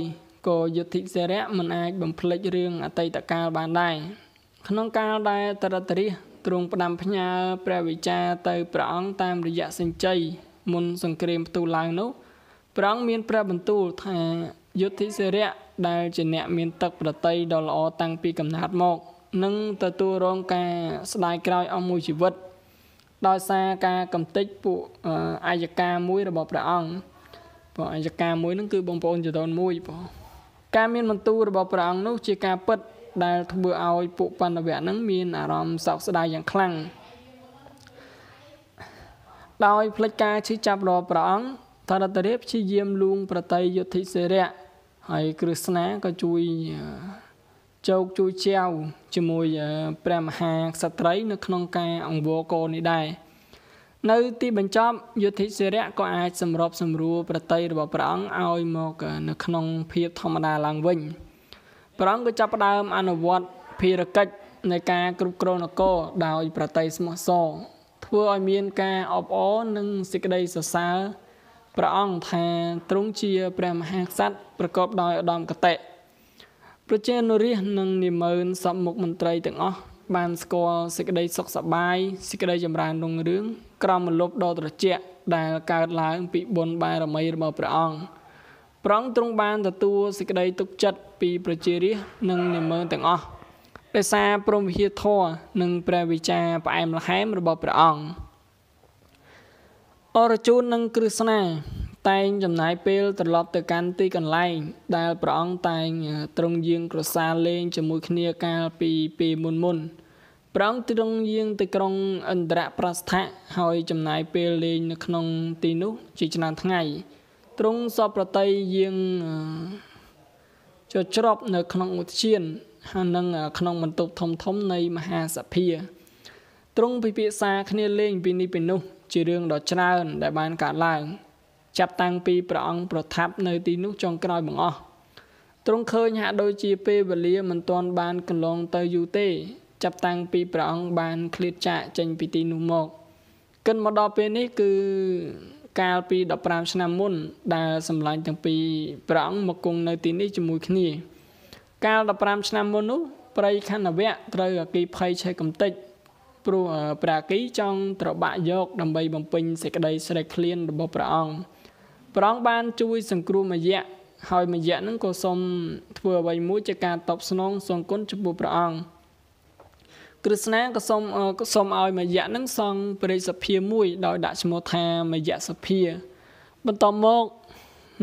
ក៏យុទ្ធិសេរៈមិនអាចបំភ្លេចរឿងអតីតកាលបានដែរក្នុងកាលដែលតរតរិះទ្រង់ផ្ដាំផ្ញើព្រះវិចារទៅព្រះអង្គតាមរយៈសេចក្ដីមុនសង្គ្រាមផ្ទុះឡើងនោះព្រះអង្គមានព្រះបន្ទូលថាយុទ្ធិសេរៈដែលជាអ្នកមានទឹកប្រតីដ៏ល្អតាំងពីកំណើតមកនឹងទទួលរងការស្ដាយក្រោយអស់មួយជីវិត ដោយសារការកំទេចពួកអាយកាមួយរបស់ព្រះអង្គបងអាយកាមួយហ្នឹងគឺបងប្អូនចតូនមួយបង ការមានបន្ទូលរបស់ព្រះអង្គនោះជាការពិតដែលធ្វើឲ្យពួកបណ្ឌវៈហ្នឹងមានអារម្មណ៍សោកស្ដាយយ៉ាងខ្លាំងដោយផ្លេចការឈឺចាប់របស់ព្រះអង្គតរតរាព្យាយាមលួងប្រតិយុទ្ធិសេរៈហើយគ្រឹស្ណាក៏ជួយជោគជួយជាវជាមួយព្រះមហាក្សត្រី នៅក្នុងការអង្វរកោនេះដែរ នៅទីបញ្ចប់យុទ្ធិសិរៈក៏អាចសម្របសម្រួលប្រតិរបស់ព្រះអង្គឲ្យមកនៅក្នុងភាពធម្មតាឡើងវិញព្រះអង្គក៏ចាប់ផ្ដើមអនុវត្តភារកិច្ចនៃការគ្រប់គ្រងនគរដោយប្រតិស្មោះសរធ្វើឲ្យមានការអបអរនិងសេចក្តីសរសើរព្រះអង្គថាទ្រង់ជាព្រះមហាក្សត្រប្រកបដោយឧត្តមគតិប្រជានុរាស្ត្រនិងនិមឺនសពមុខមន្ត្រីទាំងអស់ បានស្គាល់សេចក្តីសុខសប្បាយសេចក្តីចម្រើនរុងរឿងក្រមមលប់ដ៏ត្រជាក់ដែលកើតឡើងពីបុណ្យបារមីរបស់ព្រះអង្គប្រងទ្រង់បានទទួលសេចក្តីទុកចិត្តពីប្រជារាស្ត្រនិងនិមឺនទាំងអស់ដោយសារព្រមវិហារធម៌និងព្រះវិចារផ្អែមល្ហែមរបស់ព្រះអង្គអរជូននិងគ្រឹស្នា តែងចំណាយពេលត្រឡប់ទៅកាន់ទីកន្លែង ដែលព្រះអង្គតែងទ្រង់យាងក្រសាលលេងជាមួយគ្នាកាលពីពេលមុនមុនព្រះអង្គទ្រង់យាងទៅក្រុងឥន្ទ្រប្រស្ថៈហើយចំណាយពេលលេងនៅក្នុងទីនោះជាច្រើនថ្ងៃទ្រង់សពប្រតិយាងចុះច្របនៅក្នុងឧទ្យានហើយនឹងក្នុងបន្ទប់ធំធំនៃមហាសភាទ្រង់ពិភាក្សាគ្នាលេងពីនេះពីនោះជារឿងដ៏ច្រើនដែលបានកើតឡើង ចាប់តាំងពីព្រះអង្គប្រថាប់នៅទីនោះចុងក្រោយបង្អស់ទ្រង់ឃើញហាក់ដូចជាពេលវេលាមិនទាន់បានកន្លងទៅយូរទេ ចាប់តាំងពីព្រះអង្គបានឃ្លាតចាកចេញពីទីនោះមកគិនមកដល់ពេលនេះគឺកាលពី15ឆ្នាំមុន ដែលសម្លាញ់ទាំងពីរព្រះអង្គមកគង់នៅទីនេះជាមួយគ្នា កាល15ឆ្នាំមុននោះព្រៃខណ្ឌវៈត្រូវអគិភ័យឆេះកំតិចព្រោះព្រះអគិចង់ត្របាក់យកដើម្បីបំពេញសេចក្តីស្រេកឃ្លានរបស់ព្រះអង្គ ព្រះអង្គបានជួយសង្គ្រោះមយៈហើយមយៈនឹងក៏សូមធ្វើអ្វីមួយជាការតបស្នងសងគុណចំពោះព្រះអង្គគ្រឹស្ណាក៏សូមសូមឲ្យមយៈនឹងសង់ព្រះរាជសភាមួយដោយដាក់ឈ្មោះថាមយៈសភា បន្តមក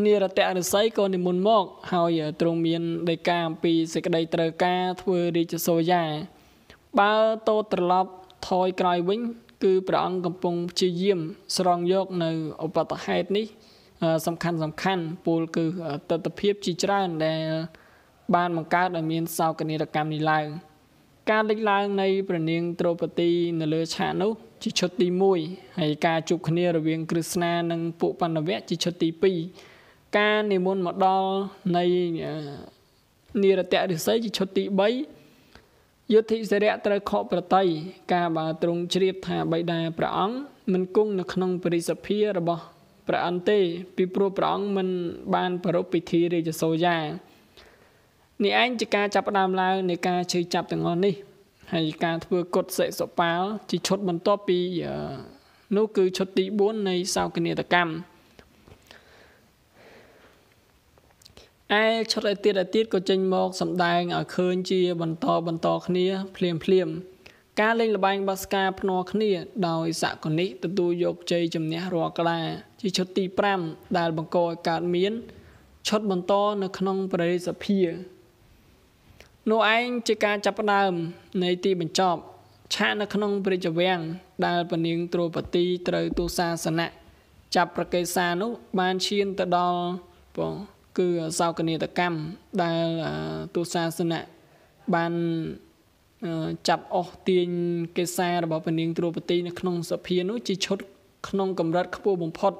និរតៈរិស័យក៏និមន្តមក ហើយទ្រង់មានដីកាអំពីសេចក្តីត្រូវការធ្វើរាជសូយាបើតោត្រឡប់ថយក្រោយវិញ គឺព្រះអង្គកំពុងព្យាយាមស្រង់យកនៅឧបតហេតុនេះ សំខាន់សំខាន់ពលគឺទស្សនភាពជាច្រើនដែលបានបង្កើតឲ្យមានសោកនាដកម្មនេះឡើងការលេចឡើងនៃព្រះនាង ద్రౌ ពទីនៅលើឆាកនោះជាឈុតទី1ហើយការជួបគ្នារវាងគ្រឹស្នានិងពួកបណ្ឌវៈជាឈុតទី2ការនិមន្តមកដល់នៃនិរតៈរិស័យជាឈុតទី3យុទ្ធិសិរៈត្រូវខកប្រតិការបើទ្រង់ជ្រាបថាបិតាព្រះអង្គមិនគង់នៅក្នុងបរិសភារបស់ ព្រះអន្ទេ ពីព្រោះព្រះអង្គមិនបានប្រារព្ធពិធីរាជសូយានេះឯងជាការចាប់ផ្ដើមឡើងនៃការជឿចាប់ទាំងអស់នេះហើយការធ្វើគុតសិសុបាលជាឈុតបន្ទាប់ពីនោះគឺឈុតទី4នៃសោកនាតកម្មឯឈុតឯទៀតឯទៀតក៏ចេញមកសម្ដែងឲ្យឃើញជាបន្តបន្តគ្នា ភ្លាមភ្លាម ការលេងល្បែងបាសការភ្នាល់គ្នា ដោយសកលនិកទទួលយកជ័យជំនះរាល់ក្តារជាឈុតទី5ដែលបង្កឲ្យកើតមានឈុតបន្តនៅក្នុងព្រះរាជសភានោះឯងជាការចាប់ផ្ដើមនៃទីបញ្ចប់ឆាកនៅក្នុងព្រះរាជវាំងដែលពនាងទ្រោពទីត្រូវទូសាសនៈចាប់ប្រកេសានោះបានឈានទៅដល់បងគឺសោកនាតកម្មដែលទូសាសនៈបាន ចាប់អស់ទាញកេសារបស់ពនាងទ្រោពទីនៅក្នុងសភានោះជាឈុតក្នុងកម្រិតខ្ពស់បំផុត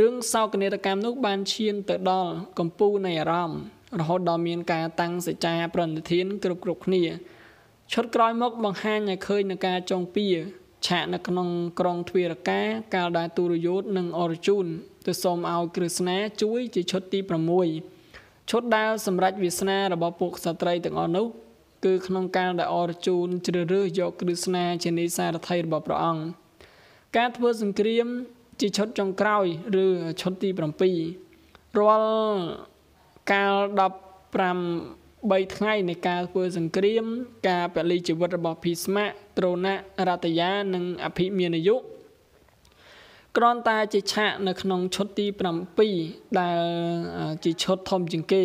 រឿងសោកនាតកម្មនោះបានឈានទៅដល់កម្ពុជានៃអារម្មណ៍រហូតដល់មានការតាំងសេចក្ដីប្រណិធានគ្រប់គ្រប់គ្នាឈុតក្រោយមកបង្ហាញឲ្យឃើញនឹងការចងពៀឆាកនៅក្នុងក្រុងទ្វារកាកាលដែលទុរយោធនិងអរជូនទៅសូមឲ្យគ្រឹស្ណាជួយជាឈុតទី6ឈុតដែលសម្រេចវាសនារបស់ពួកក្សត្រីទាំងអស់នោះ គឺក្នុងកាលដែលអរជូនជ្រើសរើសយកគ្រឹស្ណាជានិសារថីរបស់ព្រះអង្គការធ្វើសង្គ្រាមជាឈុតចុងក្រោយ ឬឈុតទី7រាល់កាល15 3ថ្ងៃនៃការធ្វើសង្គ្រាម ការពលីជីវិតរបស់ភីស្មៈត្រូណៈរតយានិងអភិមានយុគ្រាន់តែជាឆាកនៅក្នុងឈុតទី7ដែលជាឈុតធំជាងគេ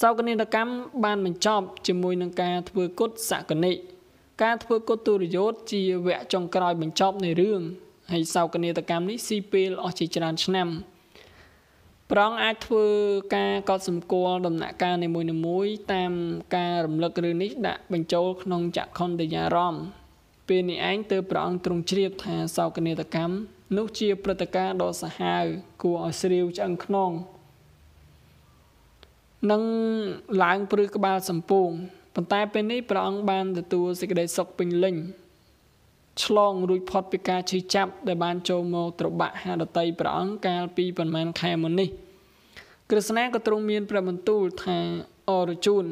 សោកនាដកម្មបានបញ្ចប់ជាមួយនឹងការធ្វើគុតសកនិការធ្វើគុតទុរយោធជាវគ្គចុងក្រោយបញ្ចប់នៃរឿងហើយសោកនាដកម្មនេះស៊ីពេលអស់ជាច្រើនឆ្នាំប្រងអាចធ្វើការកត់សម្គាល់ដំណាក់កាលនីមួយៗតាមការរំលឹករឿងនេះដាក់បញ្ចូលក្នុងចក្ខុន្ទយារម្មណ៍ពេលនេះឯងទើបព្រះអង្គទ្រង់ជ្រាបថាសោកនាដកម្មនោះជាព្រឹត្តិការណ៍ដ៏សាហាវគួរឲ្យស្រាវឆ្អឹងខ្នង នឹងឡើងព្រឹសក្បាលសម្ពងប៉ុន្តែពេលនេះព្រះអង្គបានទទួលសេចក្តីសុខពេញលេញឆ្លងរួចផុតពីការឈឺចាប់ ដែលបានចូលមកត្របាក់ហាដតីព្រះអង្គកាលពីប្រមាណខែមុននេះក្រឹស្ណាក៏ទ្រង់មានព្រះបន្ទូលថាអរជូន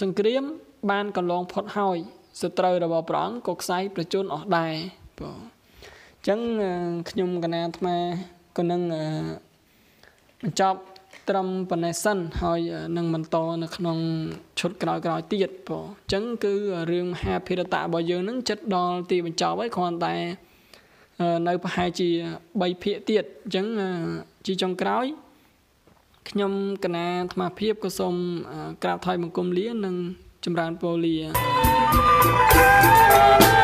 សង្គ្រាមបានកន្លងផុតហើយសត្រូវរបស់ព្រះអង្គក៏ខ្សែប្រជជនអស់ដែរបងអញ្ចឹងខ្ញុំកណាអាត្មាក៏នឹងបញ្ចប់ ត្រឹមប៉ុណ្ណេះសិនហើយនឹងបន្តនៅក្នុងឈុតក្រោយៗទៀតបងអញ្ចឹងគឺរឿងមហាភារតៈរបស់យើងនឹងចិត្តដល់ទីបញ្ចប់ហើយគ្រាន់តែនៅប្រហែលជា3ភាគទៀតអញ្ចឹងជាចុងក្រោយខ្ញុំកណាអាមាភិបក៏សូមក្រាបថ្វាយបង្គំលានិងចម្រើនពរលា thank you